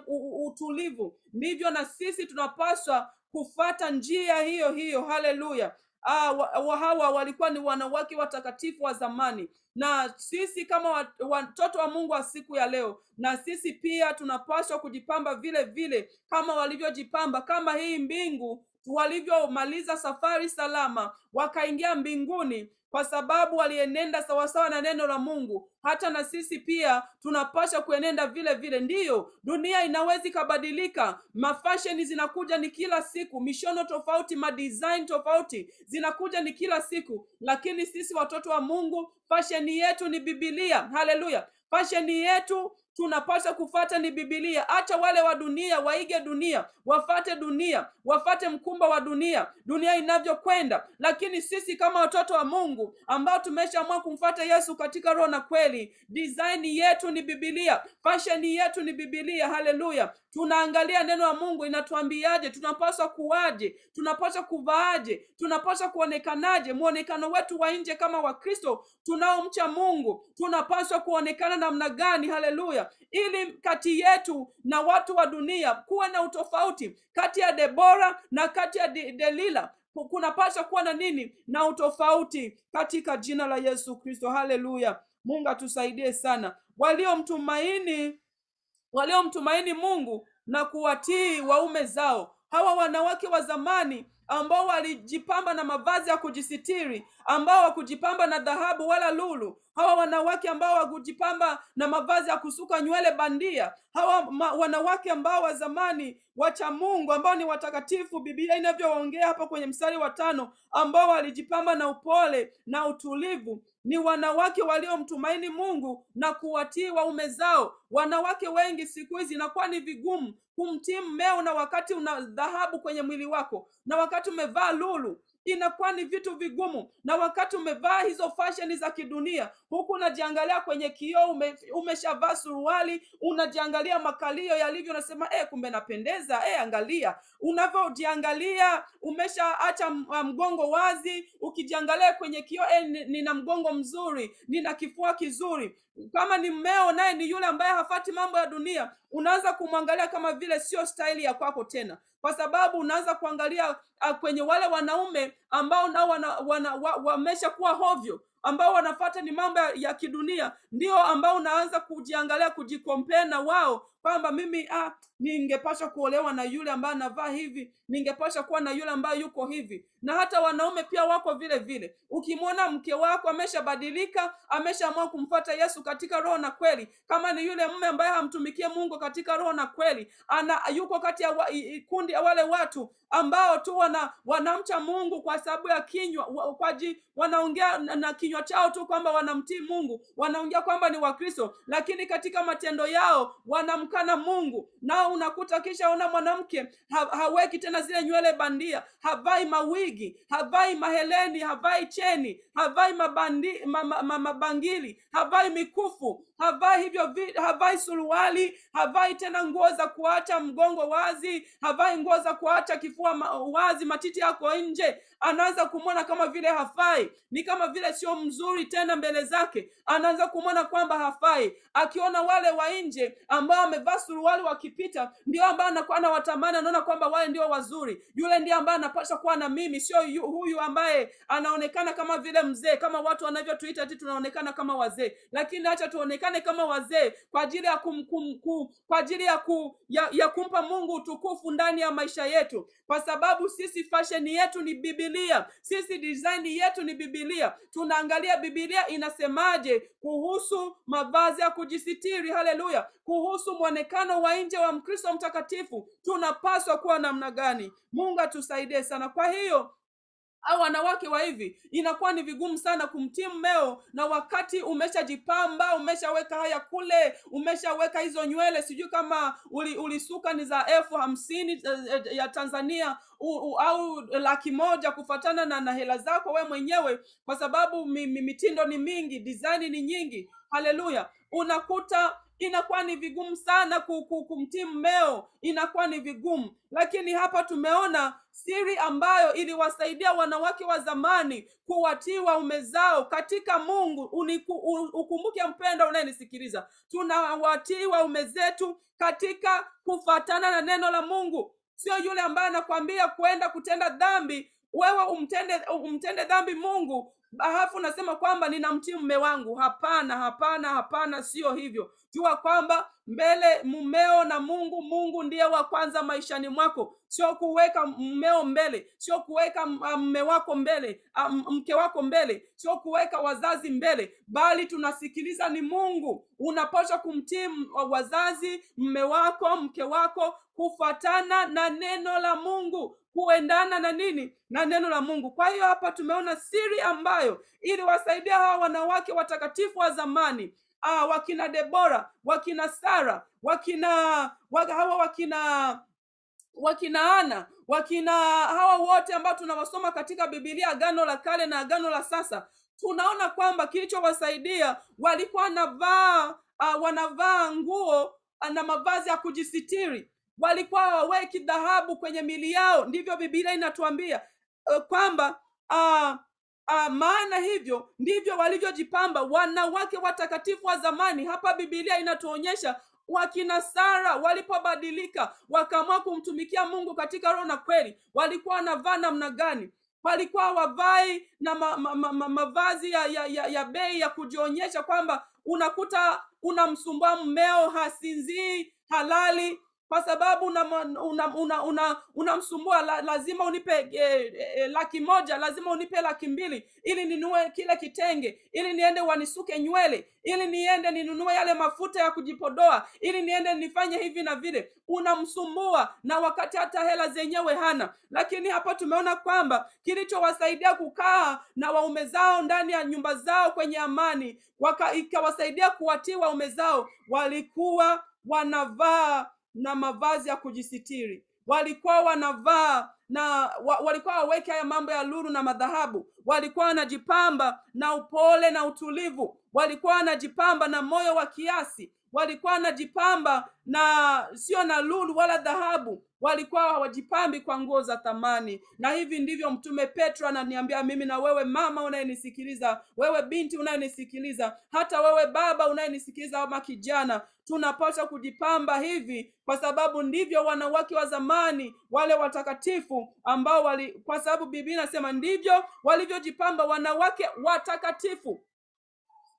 utulivu. Ndivyo na sisi tunapaswa kufata njia hiyo hiyo. Haleluya Ah, wa, wa hawa walikuwa ni wanawake watakatifu wa zamani. Na sisi kama watoto wa, wa mungu wa siku ya leo na sisi pia tunapaswa kujipamba vile vile kama walivyojipamba kama hii mbingu walivyomaliza safari salama wakaingia mbinguni kwa sababu walienenda sawasawa na neno la mungu hata na sisi pia tunapasha kuenenda vile vile. Ndiyo dunia inaweza ikabadilika. Mafasheni zinakuja ni kila siku mishono tofauti madesign tofauti zinakuja ni kila siku. Lakini sisi watoto wa mungu fasheni yetu ni bibilia haleluya! Fasheni yetu tunapaswa kufata ni bibilia Acha wale wa dunia waige dunia wafate dunia wafate mkumba wa dunia dunia inavyokwenda. Lakini sisi kama watoto wa mungu ambao tumeshaamua kumfata yesu katika roho na kweli design yetu ni bibilia fashion yetu ni bibilia haleluya tunaangalia neno la mungu inatuambiaje? Tunapaswa kuwaje? Tunapaswa kuvaaje? Tunapaswa kuonekanaje? Mwonekano wetu wa nje kama wakristo tunaomcha mungu tunapaswa kuonekana namna gani? Haleluya ili kati yetu na watu wa dunia kuwe na utofauti kati ya debora na kati ya De- delila. Kunapaswa kuwa na nini? Na utofauti katika jina la yesu kristo. Haleluya. Mungu atusaidie sana. Waliomtumaini waliomtumaini mungu na kuwatii waume zao. Hawa wanawake wa zamani ambao walijipamba na mavazi ya kujisitiri ambao wakujipamba na dhahabu wala lulu. Hawa wanawake ambao wakujipamba na mavazi ya kusuka nywele bandia. Hawa ma, wanawake ambao wa zamani wacha mungu ambao ni watakatifu biblia inavyoongea hapo kwenye mstari wa tano ambao walijipamba na upole na utulivu ni wanawake waliomtumaini mungu na kuwatii waume zao. Wanawake wengi siku hizi inakuwa ni vigumu kumtii mmeo na wakati una dhahabu kwenye mwili wako na wakati umevaa lulu inakuwa ni vitu vigumu. Na wakati umevaa hizo fashion za kidunia huku unajiangalia kwenye kioo ume, umeshavaa suruali unajiangalia makalio yalivyo unasema eh, kumbe napendeza. Eh, angalia. Unavyojiangalia umeshaacha mgongo wazi. Ukijiangalia kwenye kioo eh, nina mgongo mzuri nina kifua kizuri. Kama ni mmeo naye ni yule ambaye hafati mambo ya dunia unaanza kumwangalia kama vile sio staili ya kwako tena kwa sababu unaanza kuangalia uh, kwenye wale wanaume ambao nao wana, wana, wa, hovyo ambao wanafata ni mambo ya, ya kidunia ndio ambao unaanza kujiangalia kujikompea na wao kwamba mimi ah, ningepaswa kuolewa na yule ambaye anavaa hivi ningepaswa kuwa na yule ambaye yuko hivi. Na hata wanaume pia wako vile vile. Ukimwona mke wako ameshabadilika ameshaamua kumfata yesu katika roho na kweli kama ni yule mume ambaye hamtumikie mungu katika roho na kweli ana yuko kati ya wa, kundi ya wale watu ambao tu wana wanamcha mungu kwa sababu ya kinywa kwa ji, wanaongea na, na kinywa chao tu kwamba wanamtii mungu wanaongea kwamba ni wakristo lakini katika matendo yao wanamka na mungu nao unakuta kisha ona mwanamke ha, haweki tena zile nywele bandia havai mawigi havai maheleni havai cheni havai mabandi, ma, ma, ma, mabangili havai mikufu havai hivyo havai suruali havai tena nguo za kuacha mgongo wazi havai nguo za kuacha kifua wazi matiti yako nje anaanza kumwona kama vile hafai. Ni kama vile sio mzuri tena mbele zake. Anaanza kumwona kwamba hafai. Akiona wale wa nje ambao wamevaa suruali wakipita ndio ambao anakuwa anawatamani anaona kwamba wale ndio wazuri. Yule ndiye ambaye anapaswa kuwa na mimi sio huyu ambaye anaonekana kama vile mzee kama watu wanavyotuita ati tunaonekana kama wazee. Lakini acha tuonekane kama wazee kwa ajili ya kum, kum, kum, kwa ajili ya, ku, ya, ya kumpa mungu utukufu ndani ya maisha yetu. Kwa sababu sisi fashion yetu ni bibilia sisi design yetu ni bibilia tunaangalia bibilia inasemaje kuhusu mavazi ya kujisitiri. Haleluya. Kuhusu mwonekano wa nje wa mkristo mtakatifu tunapaswa kuwa namna gani? Mungu atusaidie sana. Kwa hiyo au wanawake wa hivi inakuwa ni vigumu sana kumtii mmeo. Na wakati umeshajipamba umeshaweka haya kule umeshaweka hizo nywele sijui kama ulisuka uli, ni za elfu hamsini eh, eh, ya tanzania u, u, au laki moja kufatana na, na hela zako we mwenyewe kwa sababu mi, mi, mitindo ni mingi design ni nyingi. Haleluya. Unakuta inakuwa ni vigumu sana ku- ku- kumtii mmeo. Inakuwa ni vigumu. Lakini hapa tumeona siri ambayo iliwasaidia wanawake wa zamani kuwatii waume zao katika mungu. Uniku, ukumbuke mpendo unayenisikiliza. Tunawatii waume zetu katika kufatana na neno la mungu. Sio yule ambaye anakwambia kwenda kutenda dhambi. Wewe umtende umtende dhambi mungu halafu unasema kwamba ninamtii mume wangu. Hapana hapana hapana sio hivyo. Jua kwamba mbele mumeo na mungu mungu ndiye wa kwanza maishani mwako sio kuweka mmeo mbele. Sio kuweka ah, mme wako mbele ah, mke wako mbele. Sio kuweka wazazi mbele. Bali tunasikiliza ni mungu. Unapaswa kumtii wazazi mme wako mke wako kufatana na neno la mungu. Kuendana na nini? Na neno la mungu. Kwa hiyo hapa tumeona siri ambayo iliwasaidia hawa wanawake watakatifu wa zamani. Ah, wakina debora wakina sara wakina wa- hawa wakina wakina ana wakina hawa wote ambao tunawasoma katika bibilia agano la kale na agano la sasa tunaona kwamba kilichowasaidia walikuwa wanavaa uh, wanavaa nguo uh, na mavazi ya kujisitiri. Walikuwa waweki dhahabu kwenye mili yao ndivyo bibilia inatuambia uh, kwamba uh, uh, maana hivyo ndivyo walivyojipamba wanawake watakatifu wa zamani. Hapa bibilia inatuonyesha wakina sara walipobadilika wakaamua kumtumikia mungu katika roho na kweli walikuwa wanavaa namna gani? Walikuwa wavai na ma, ma, ma, ma, mavazi ya, ya, ya, ya bei ya kujionyesha kwamba unakuta unamsumbua mmeo hasinzii halali kwa sababu unamsumbua una, una, una, una la, lazima unipe e, e, laki moja lazima unipe laki mbili ili ninunue kile kitenge ili niende wanisuke nywele ili niende ninunue yale mafuta ya kujipodoa ili niende nifanye hivi na vile. Unamsumbua na wakati hata hela zenyewe hana. Lakini hapa tumeona kwamba kilichowasaidia kukaa na waume zao ndani ya nyumba zao kwenye amani ikawasaidia kuwatii waume zao walikuwa wanavaa na mavazi ya kujisitiri. Walikuwa wanavaa na wa, walikuwa waweke haya mambo ya luru na madhahabu. Walikuwa wanajipamba na upole na utulivu. Walikuwa wanajipamba na moyo wa kiasi walikuwa wanajipamba na sio na lulu wala dhahabu. Walikuwa hawajipambi kwa nguo za thamani. Na hivi ndivyo mtume petro ananiambia mimi na wewe mama unayenisikiliza wewe binti unayenisikiliza hata wewe baba unayenisikiliza ama kijana tunapaswa kujipamba hivi kwa sababu ndivyo wanawake wa zamani wale watakatifu ambao wali kwa sababu biblia inasema ndivyo walivyojipamba wanawake watakatifu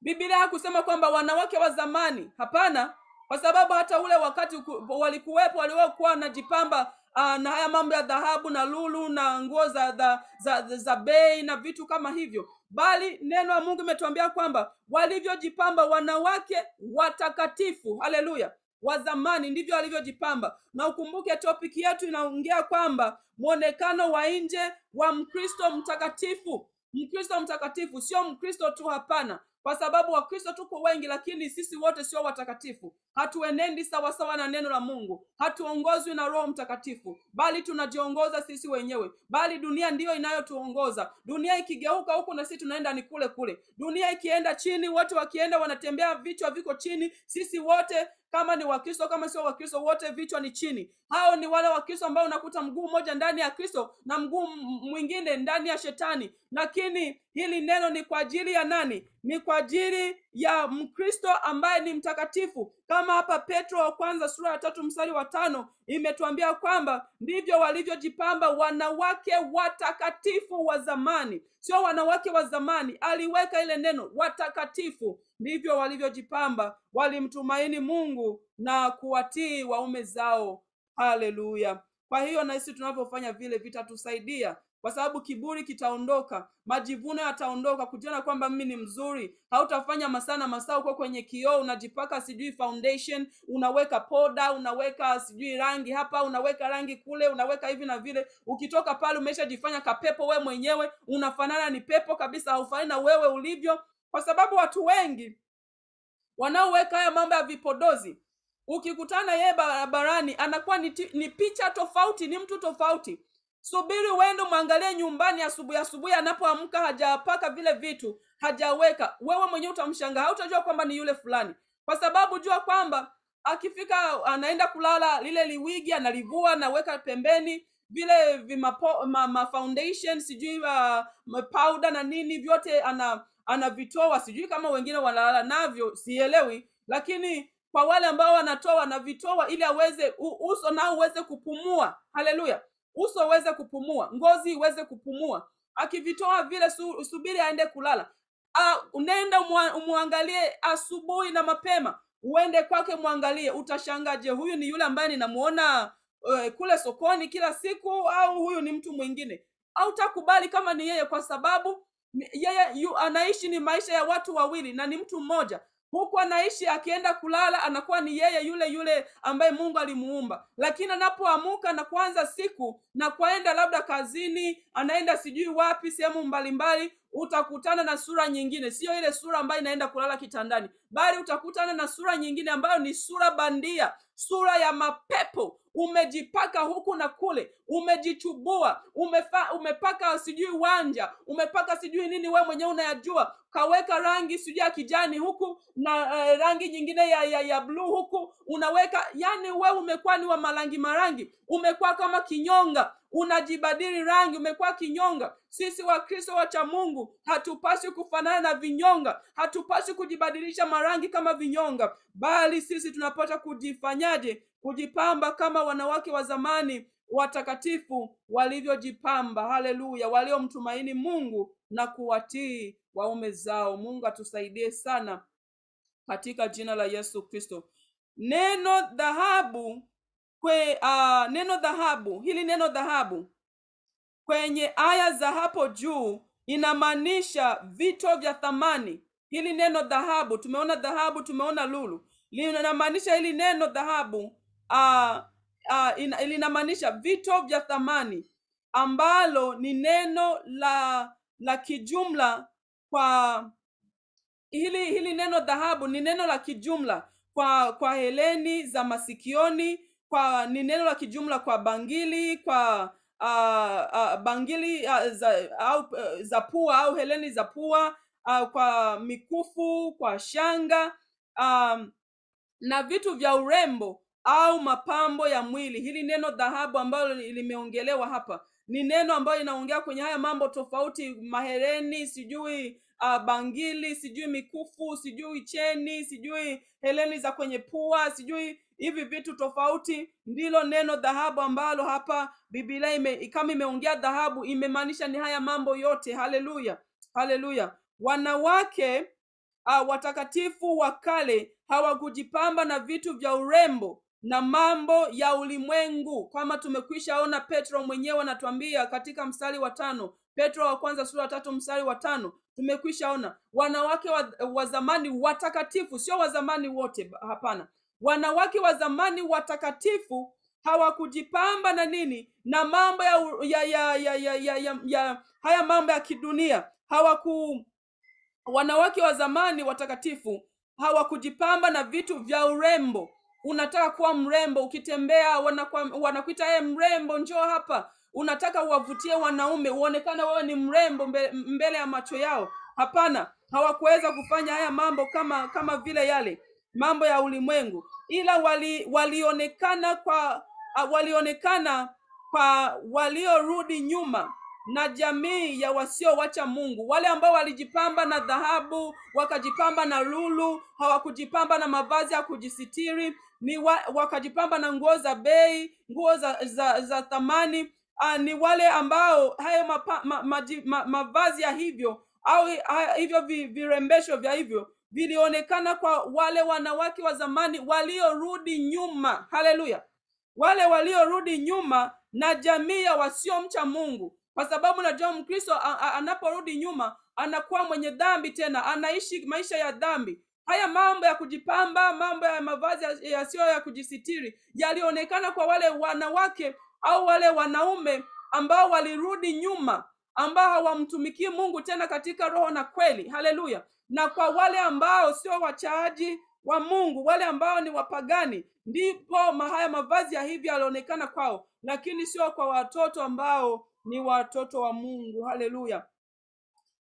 biblia hakusema kwamba wanawake wa zamani. Hapana. Kwa sababu hata ule wakati ku- walikuwepo waliokuwa wanajipamba uh, na haya mambo ya dhahabu na lulu na nguo za, za, za, za, za bei na vitu kama hivyo. Bali neno la mungu imetuambia kwamba walivyojipamba wanawake watakatifu. Haleluya. Wa zamani ndivyo walivyojipamba. Na ukumbuke topic yetu inaongea kwamba mwonekano wa nje wa mkristo mtakatifu. Mkristo mtakatifu sio mkristo tu hapana kwa sababu wakristo tuko wengi lakini sisi wote sio watakatifu hatuenendi sawasawa na neno la mungu. Hatuongozwi na roho mtakatifu bali tunajiongoza sisi wenyewe. Bali dunia ndiyo inayotuongoza. Dunia ikigeuka huku na sisi tunaenda ni kule kule. Dunia ikienda chini wote wakienda wanatembea vichwa viko chini. Sisi wote kama ni wakristo kama sio wakristo wote vichwa ni chini. Hao ni wale wakristo ambao unakuta mguu mmoja ndani ya kristo na mguu mwingine ndani ya shetani. Lakini hili neno ni kwa ajili ya nani? Ni kwa ajili ya mkristo ambaye ni mtakatifu kama hapa petro wa kwanza sura ya tatu mstari wa tano imetuambia kwamba ndivyo walivyojipamba wanawake watakatifu wa zamani. Sio wanawake wa zamani aliweka ile neno watakatifu. Ndivyo walivyojipamba walimtumaini mungu na kuwatii waume zao. Haleluya. Kwa hiyo na sisi tunavyofanya vile vitatusaidia kwa sababu kiburi kitaondoka majivuno yataondoka kujana kwamba mimi ni mzuri. Hautafanya masaa na masaa uko kwenye kioo unajipaka sijui foundation unaweka poda unaweka sijui rangi hapa unaweka rangi kule unaweka hivi na vile. Ukitoka pale umeshajifanya kapepo we mwenyewe unafanana ni pepo kabisa haufanani na wewe ulivyo. Kwa sababu watu wengi wanaoweka haya mambo ya vipodozi ukikutana yeye barabarani anakuwa ni, ni picha tofauti ni mtu tofauti subiri uende mwangalie nyumbani asubuhi asubuhi anapoamka hajapaka vile vitu hajaweka. Wewe mwenyewe utamshangaa. Hautajua kwamba ni yule fulani. Kwa sababu jua kwamba akifika anaenda kulala lile liwigi analivua naweka pembeni vile vimapo, ma, ma foundation sijui uh, powder na nini vyote ana anavitoa. Sijui kama wengine wanalala navyo sielewi. Lakini kwa wale ambao wanatoa wanavitoa ili aweze uso nao uweze kupumua. Haleluya uso uweze kupumua ngozi iweze kupumua. Akivitoa vile su, subiri aende kulala. Uh, unaenda umwangalie asubuhi na mapema. Uende kwake mwangalie utashangaa je huyu ni yule ambaye ninamuona uh, kule sokoni kila siku au huyu ni mtu mwingine? Au takubali kama ni yeye kwa sababu yeye yu, anaishi ni maisha ya watu wawili na ni mtu mmoja huku anaishi akienda kulala anakuwa ni yeye yule yule ambaye mungu alimuumba. Lakini anapoamuka na kwanza siku na kwaenda labda kazini anaenda sijui wapi sehemu mbalimbali utakutana na sura nyingine. Siyo ile sura ambayo inaenda kulala kitandani bali utakutana na sura nyingine ambayo ni sura bandia sura ya mapepo. Umejipaka huku na kule umejichubua umefa, umepaka sijui wanja umepaka sijui nini we mwenyewe unayajua. Kaweka rangi sijui ya kijani huku na uh, rangi nyingine ya, ya, ya bluu huku unaweka yani we umekuwa ni wa marangi marangi umekuwa kama kinyonga unajibadili rangi umekuwa kinyonga. Sisi wakristo wacha mungu hatupaswi kufanana na vinyonga. Hatupaswi kujibadilisha marangi kama vinyonga. Bali sisi tunapata kujifanyaje? Kujipamba kama wanawake wa zamani watakatifu walivyojipamba. Haleluya! Waliomtumaini mungu na kuwatii waume zao. Mungu atusaidie sana katika jina la yesu kristo. Neno dhahabu kwe uh, neno dhahabu. Hili neno dhahabu kwenye aya za hapo juu inamaanisha vito vya thamani. Hili neno dhahabu tumeona dhahabu tumeona lulu. Linamaanisha hili neno dhahabu uh, uh, ina- linamaanisha vito vya thamani ambalo ni neno la la kijumla kwa hili hili neno dhahabu ni neno la kijumla kwa kwa heleni za masikioni kwa ni neno la kijumla kwa bangili kwa uh, uh, bangili uh, za au uh, za pua au heleni za pua uh, kwa mikufu kwa shanga um, na vitu vya urembo au mapambo ya mwili. Hili neno dhahabu ambalo limeongelewa hapa ni neno ambayo inaongea kwenye haya mambo tofauti mahereni sijui uh, bangili sijui mikufu sijui cheni sijui heleni za kwenye pua sijui hivi vitu tofauti. Ndilo neno dhahabu ambalo hapa biblia ime, kama imeongea dhahabu imemaanisha ni haya mambo yote. Haleluya haleluya. Wanawake uh, watakatifu wa kale hawakujipamba na vitu vya urembo na mambo ya ulimwengu. Kama tumekwisha ona petro mwenyewe anatuambia katika mstari wa tano petro wa kwanza sura ya tatu mstari wa tano tumekwisha ona. Wanawake wa, wa zamani watakatifu sio wa zamani wote hapana. Wanawake wa zamani watakatifu hawakujipamba na nini? Na mambo ya, ya, ya, ya, ya, ya, ya, ya haya mambo ya kidunia. Hawaku wanawake wa zamani watakatifu hawakujipamba na vitu vya urembo. Unataka kuwa mrembo ukitembea wanakuita e mrembo njoo hapa unataka uwavutie wanaume uonekane wewe ni mrembo mbele, ya macho yao? Hapana hawakuweza kufanya haya mambo kama kama vile yale mambo ya ulimwengu. Ila wali, walionekana kwa walionekana kwa waliorudi nyuma na jamii ya wasiowacha mungu. Wale ambao walijipamba na dhahabu wakajipamba na lulu hawakujipamba na mavazi ya kujisitiri ni wa, wakajipamba na nguo za bei nguo za, za, za thamani uh, ni wale ambao hayo mapa, ma, maji, ma, mavazi ya hivyo au hivyo vi, virembesho vya hivyo vilionekana kwa wale wanawake wa zamani waliorudi nyuma. Haleluya! Wale waliorudi nyuma na jamii ya wasiomcha mungu. Kwa sababu najua mkristo anaporudi nyuma anakuwa mwenye dhambi tena anaishi maisha ya dhambi. Haya mambo ya kujipamba mambo ya mavazi yasiyo ya- ya kujisitiri yalionekana kwa wale wanawake au wale wanaume ambao walirudi nyuma ambao hawamtumikii mungu tena katika roho na kweli. Haleluya. Na kwa wale ambao sio wachaaji wa mungu wale ambao ni wapagani ndipo mahaya mavazi ya hivi yalionekana kwao lakini sio kwa watoto ambao ni watoto wa mungu. Haleluya.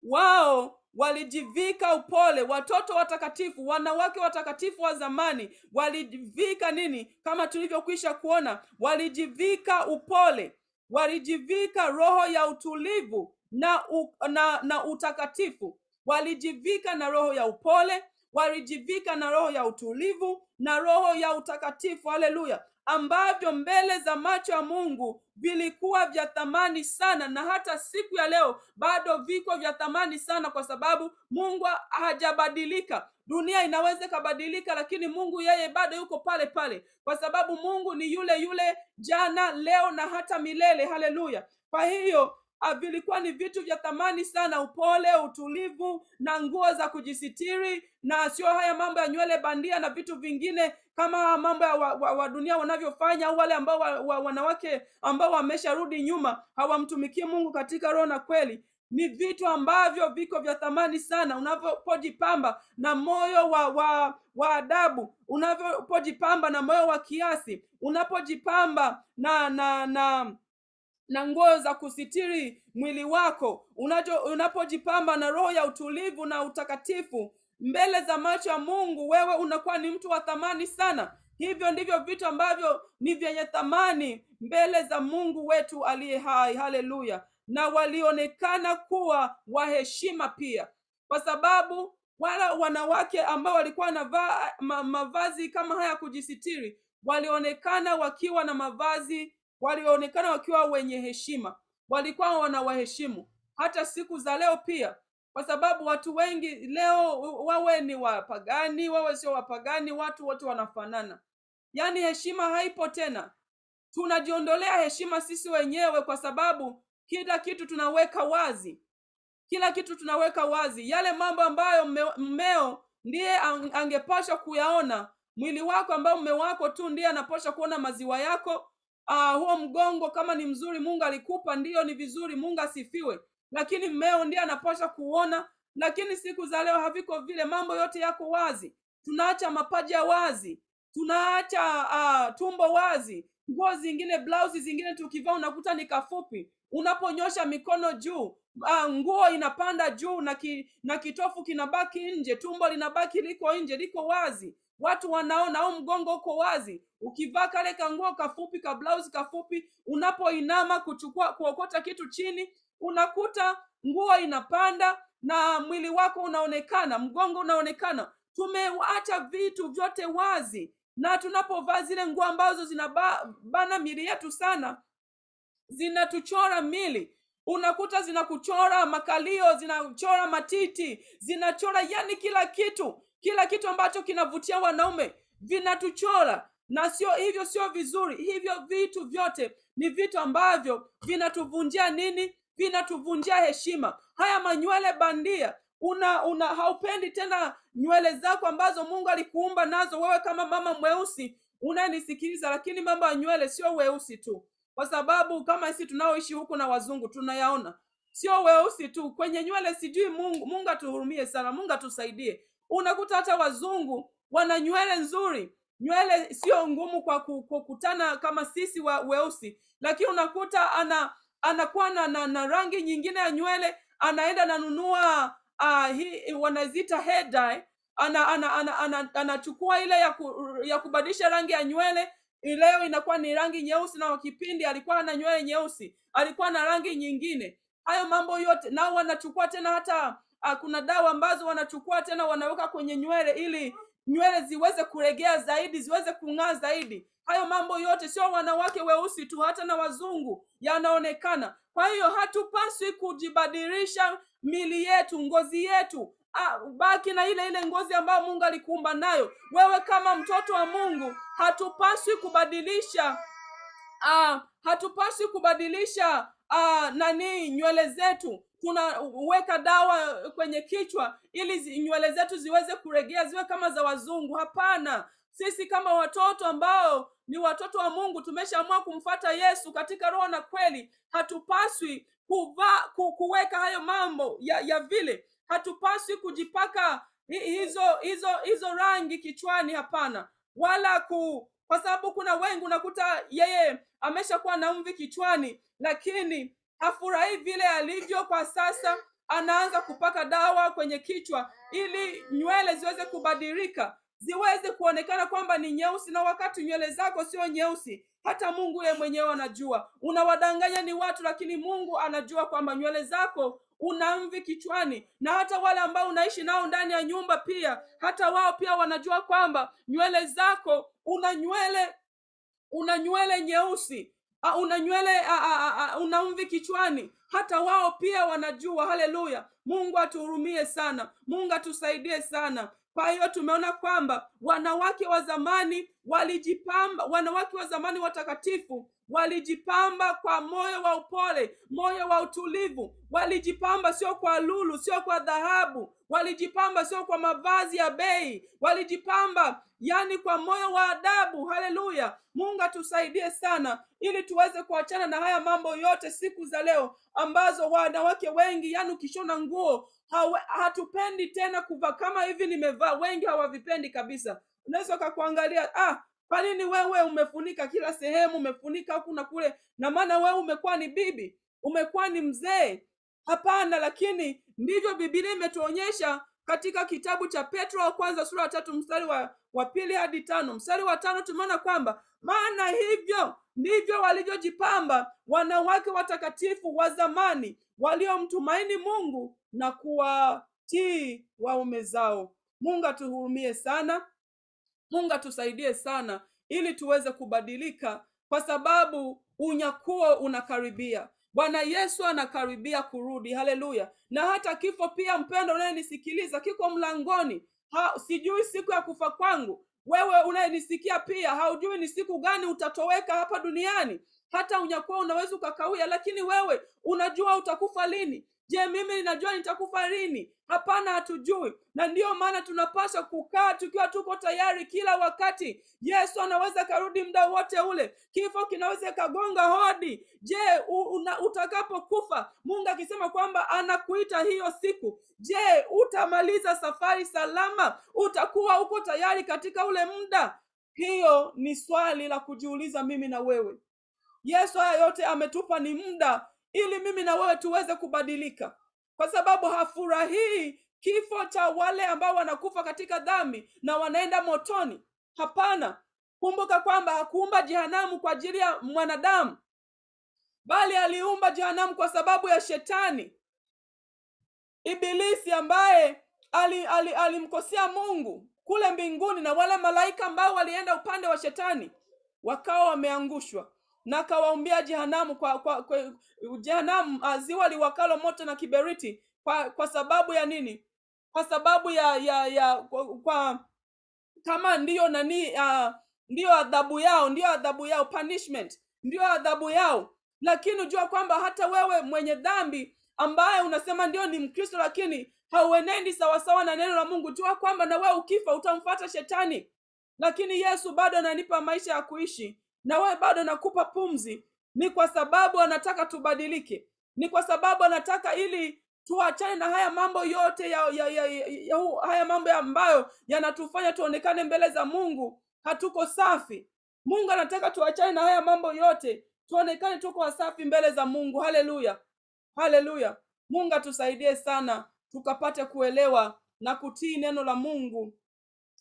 Wao walijivika upole. Watoto watakatifu wanawake watakatifu wa zamani walijivika nini? Kama tulivyokwisha kuona walijivika upole. Walijivika roho ya utulivu na, u, na, na utakatifu. Walijivika na roho ya upole walijivika na roho ya utulivu na roho ya utakatifu. Haleluya ambavyo mbele za macho ya mungu vilikuwa vya thamani sana na hata siku ya leo bado viko vya thamani sana kwa sababu mungu hajabadilika. Dunia inaweza ikabadilika lakini mungu yeye bado yuko pale pale kwa sababu mungu ni yule yule jana leo na hata milele. Haleluya! Kwa hiyo ah, vilikuwa ni vitu vya thamani sana upole utulivu na nguo za kujisitiri na sio haya mambo ya nywele bandia na vitu vingine kama mambo ya wa, wa, wa dunia wanavyofanya au wale ambao wa, wa, wanawake ambao wamesharudi nyuma hawamtumikii mungu katika roho na kweli ni vitu ambavyo viko vya thamani sana. Unavyopojipamba na moyo wa wa, wa adabu unavyopojipamba na moyo wa kiasi unapojipamba na na na na nguo za kusitiri mwili wako unapojipamba na roho ya utulivu na utakatifu mbele za macho ya mungu wewe unakuwa ni mtu wa thamani sana. Hivyo ndivyo vitu ambavyo ni vyenye thamani mbele za mungu wetu aliye hai. Haleluya. Na walionekana kuwa waheshima pia. Kwa sababu wala wanawake ambao walikuwa wanavaa ma, mavazi kama haya ya kujisitiri walionekana wakiwa na mavazi walionekana wakiwa wenye heshima. Walikuwa wanawaheshimu. Hata siku za leo pia kwa sababu watu wengi leo wawe ni wapagani wawe sio wapagani watu wote wanafanana. Yaani heshima haipo tena. Tunajiondolea heshima sisi wenyewe kwa sababu kila kitu tunaweka wazi. Kila kitu tunaweka wazi. Yale mambo ambayo mmeo ndiye angepasha kuyaona mwili wako ambao mme wako tu ndiye anapasha kuona maziwa yako uh, huo mgongo kama ni mzuri mungu alikupa ndiyo ni vizuri mungu asifiwe lakini mmeo ndiye anapasha kuona. Lakini siku za leo haviko vile mambo yote yako wazi. Tunaacha mapaja wazi. Tunaacha uh, tumbo wazi. Nguo zingine blausi zingine tukivaa unakuta ni kafupi. Unaponyosha mikono juu uh, nguo inapanda juu na, ki, na kitofu kinabaki nje tumbo linabaki liko nje liko wazi. Watu wanaona au mgongo uko wazi. Ukivaa kale kanguo kafupi ka blausi kafupi unapoinama kuchukua kuokota kitu chini unakuta nguo inapanda na mwili wako unaonekana mgongo unaonekana. Tumeacha vitu vyote wazi na tunapovaa zile nguo ambazo zinabana mili yetu sana zinatuchora mili. Unakuta zinakuchora makalio zinachora matiti zinachora yani kila kitu kila kitu ambacho kinavutia wanaume vinatuchora. Na sio hivyo sio vizuri. Hivyo vitu vyote ni vitu ambavyo vinatuvunjia nini vinatuvunjia heshima. Haya manywele bandia una una haupendi tena nywele zako ambazo mungu alikuumba nazo wewe kama mama mweusi unayenisikiliza lakini mambo ya nywele sio weusi tu. Kwa sababu kama sisi tunaoishi huku na wazungu tunayaona. Sio weusi tu kwenye nywele sijui mungu mungu atuhurumie sana mungu atusaidie. Unakuta hata wazungu wana nywele nzuri. Nywele sio ngumu kwa kukutana kama sisi wa weusi. Lakini unakuta ana anakuwa na, na, na rangi nyingine ya nywele anaenda ananunua uh, hii wanaziita hair ana, ana, ana, ana, anachukua ile ya, ku, ya kubadilisha rangi ya nywele leo inakuwa ni rangi nyeusi na wakipindi alikuwa na nywele nyeusi alikuwa na rangi nyingine. Hayo mambo yote nao wanachukua tena hata uh, kuna dawa ambazo wanachukua tena wanaweka kwenye nywele ili nywele ziweze kuregea zaidi ziweze kung'aa zaidi. Hayo mambo yote sio wanawake weusi tu hata na wazungu yanaonekana. Kwa hiyo hatupaswi kujibadilisha mili yetu ngozi yetu. Baki na ile ile ngozi ambayo mungu alikuumba nayo. Wewe kama mtoto wa mungu hatupaswi kubadilisha uh, hatupaswi kubadilisha uh, nani nywele zetu tunaweka dawa kwenye kichwa ili nywele zetu ziweze kuregea ziwe kama za wazungu. Hapana. Sisi kama watoto ambao ni watoto wa mungu tumeshaamua kumfata yesu katika roho na kweli hatupaswi kuvaa ku, kuweka hayo mambo ya, ya vile. Hatupaswi kujipaka hizo hizo hizo rangi kichwani hapana. Wala ku kwa sababu kuna wengi unakuta yeye ameshakuwa na mvi kichwani lakini hafurahii vile alivyo kwa sasa. Anaanza kupaka dawa kwenye kichwa ili nywele ziweze kubadilika ziweze kuonekana kwamba ni nyeusi. Na wakati nywele zako sio nyeusi hata mungu yeye mwenyewe anajua. Unawadanganya ni watu lakini mungu anajua kwamba nywele zako una mvi kichwani. Na hata wale ambao unaishi nao ndani ya nyumba pia hata wao pia wanajua kwamba nywele zako una nywele una nywele nyeusi uh, una nywele uh, uh, uh, una mvi kichwani. Hata wao pia wanajua. Haleluya. Mungu atuhurumie sana. Mungu atusaidie sana. Kwa hiyo tumeona kwamba wanawake wa zamani walijipamba wanawake wa zamani watakatifu walijipamba kwa moyo wa upole moyo wa utulivu. Walijipamba sio kwa lulu sio kwa dhahabu. Walijipamba sio kwa mavazi ya bei. Walijipamba yani kwa moyo wa adabu. Haleluya! Mungu atusaidie sana ili tuweze kuachana na haya mambo yote siku za leo ambazo wanawake wengi yani ukishona nguo hawe, hatupendi tena kuvaa. Kama hivi nimevaa wengi hawavipendi kabisa. Unaweza ukakuangalia ah kwa nini wewe umefunika kila sehemu umefunika huku na kule? Na maana wewe umekuwa ni bibi umekuwa ni mzee. Hapana lakini ndivyo Biblia imetuonyesha katika kitabu cha petro wa kwanza sura ya tatu mstari wa, wa pili hadi tano. Mstari wa tano tumeona kwamba maana hivyo ndivyo walivyojipamba wanawake watakatifu wa zamani waliomtumaini mungu na kuwatii waume zao. Mungu atuhurumie sana mungu atusaidie sana ili tuweze kubadilika kwa sababu unyakuo unakaribia. Bwana yesu anakaribia kurudi haleluya. Na hata kifo pia mpendo unayenisikiliza kiko mlangoni. Ha, sijui siku ya kufa kwangu. Wewe unayenisikia pia haujui ni siku gani utatoweka hapa duniani. Hata unyakuo unaweza ukakawia lakini wewe unajua utakufa lini je mimi ninajua nitakufa lini? Hapana hatujui. Na ndiyo maana tunapaswa kukaa tukiwa tuko tayari kila wakati. Yesu anaweza karudi muda wote ule. Kifo kinaweza kagonga hodi. Je utakapokufa mungu akisema kwamba anakuita hiyo siku je utamaliza safari salama? Utakuwa uko tayari katika ule muda? Hiyo ni swali la kujiuliza mimi na wewe. Yesu haya yote ametupa ni muda ili mimi na wewe tuweze kubadilika. Kwa sababu hafurahii kifo cha wale ambao wanakufa katika dhambi na wanaenda motoni. Hapana. Kumbuka kwamba hakuumba jehanamu kwa ajili ya mwanadamu bali aliumba jehanamu kwa sababu ya shetani. Ibilisi ambaye alimkosea ali, ali mungu kule mbinguni na wale malaika ambao walienda upande wa shetani wakawa wameangushwa na akawaumbia jehanamu kwa, kwa, kwa jehanamu uh, ziwa liwakalo moto na kiberiti. Kwa, kwa sababu ya nini? Kwa sababu ya ya ya kwa, kwa kama ndiyo nani uh, ndiyo adhabu yao ndiyo adhabu yao punishment ndiyo adhabu yao. Lakini jua kwamba hata wewe mwenye dhambi ambaye unasema ndio ni mkristo lakini hauenendi sawasawa na neno la mungu jua kwamba na wewe ukifa utamfata shetani. Lakini yesu bado ananipa maisha ya kuishi na wewe bado nakupa pumzi. Ni kwa sababu anataka tubadilike. Ni kwa sababu anataka ili tuachane na haya mambo yote ya, ya, ya, ya, ya, haya mambo ya ambayo yanatufanya tuonekane mbele za mungu. Hatuko safi. Mungu anataka tuachane na haya mambo yote. Tuonekane tuko wasafi mbele za mungu. Haleluya. Haleluya. Mungu atusaidie sana tukapate kuelewa na kutii neno la mungu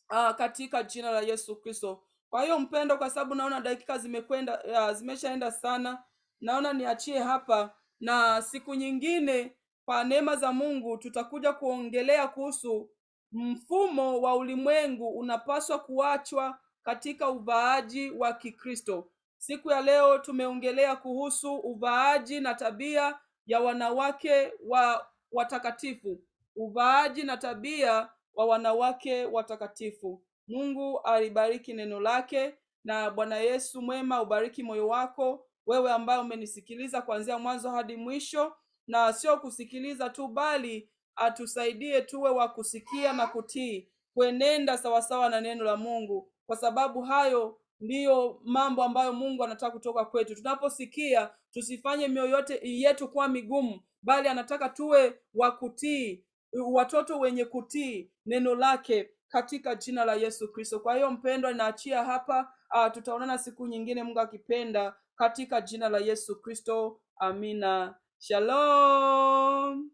Aa, katika jina la yesu kristo kwa hiyo mpendo kwa sababu naona dakika zimekwenda zimeshaenda sana naona niachie hapa na siku nyingine kwa neema za mungu tutakuja kuongelea kuhusu mfumo wa ulimwengu unapaswa kuachwa katika uvaaji wa kikristo. Siku ya leo tumeongelea kuhusu uvaaji na tabia ya wanawake wa watakatifu. Uvaaji na tabia wa wanawake watakatifu mungu alibariki neno lake na bwana yesu mwema ubariki moyo wako wewe ambaye umenisikiliza kuanzia mwanzo hadi mwisho na sio kusikiliza tu bali atusaidie tuwe wa kusikia na kutii kuenenda sawasawa na neno la mungu. Kwa sababu hayo ndiyo mambo ambayo mungu anataka kutoka kwetu. Tunaposikia tusifanye mioyo yote yetu kuwa migumu bali anataka tuwe wa kutii watoto wenye kutii neno lake katika jina la yesu kristo. Kwa hiyo mpendwa ninaachia hapa uh, tutaonana siku nyingine. Mungu akipenda katika jina la yesu kristo. Amina. Shalom.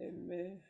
Amen.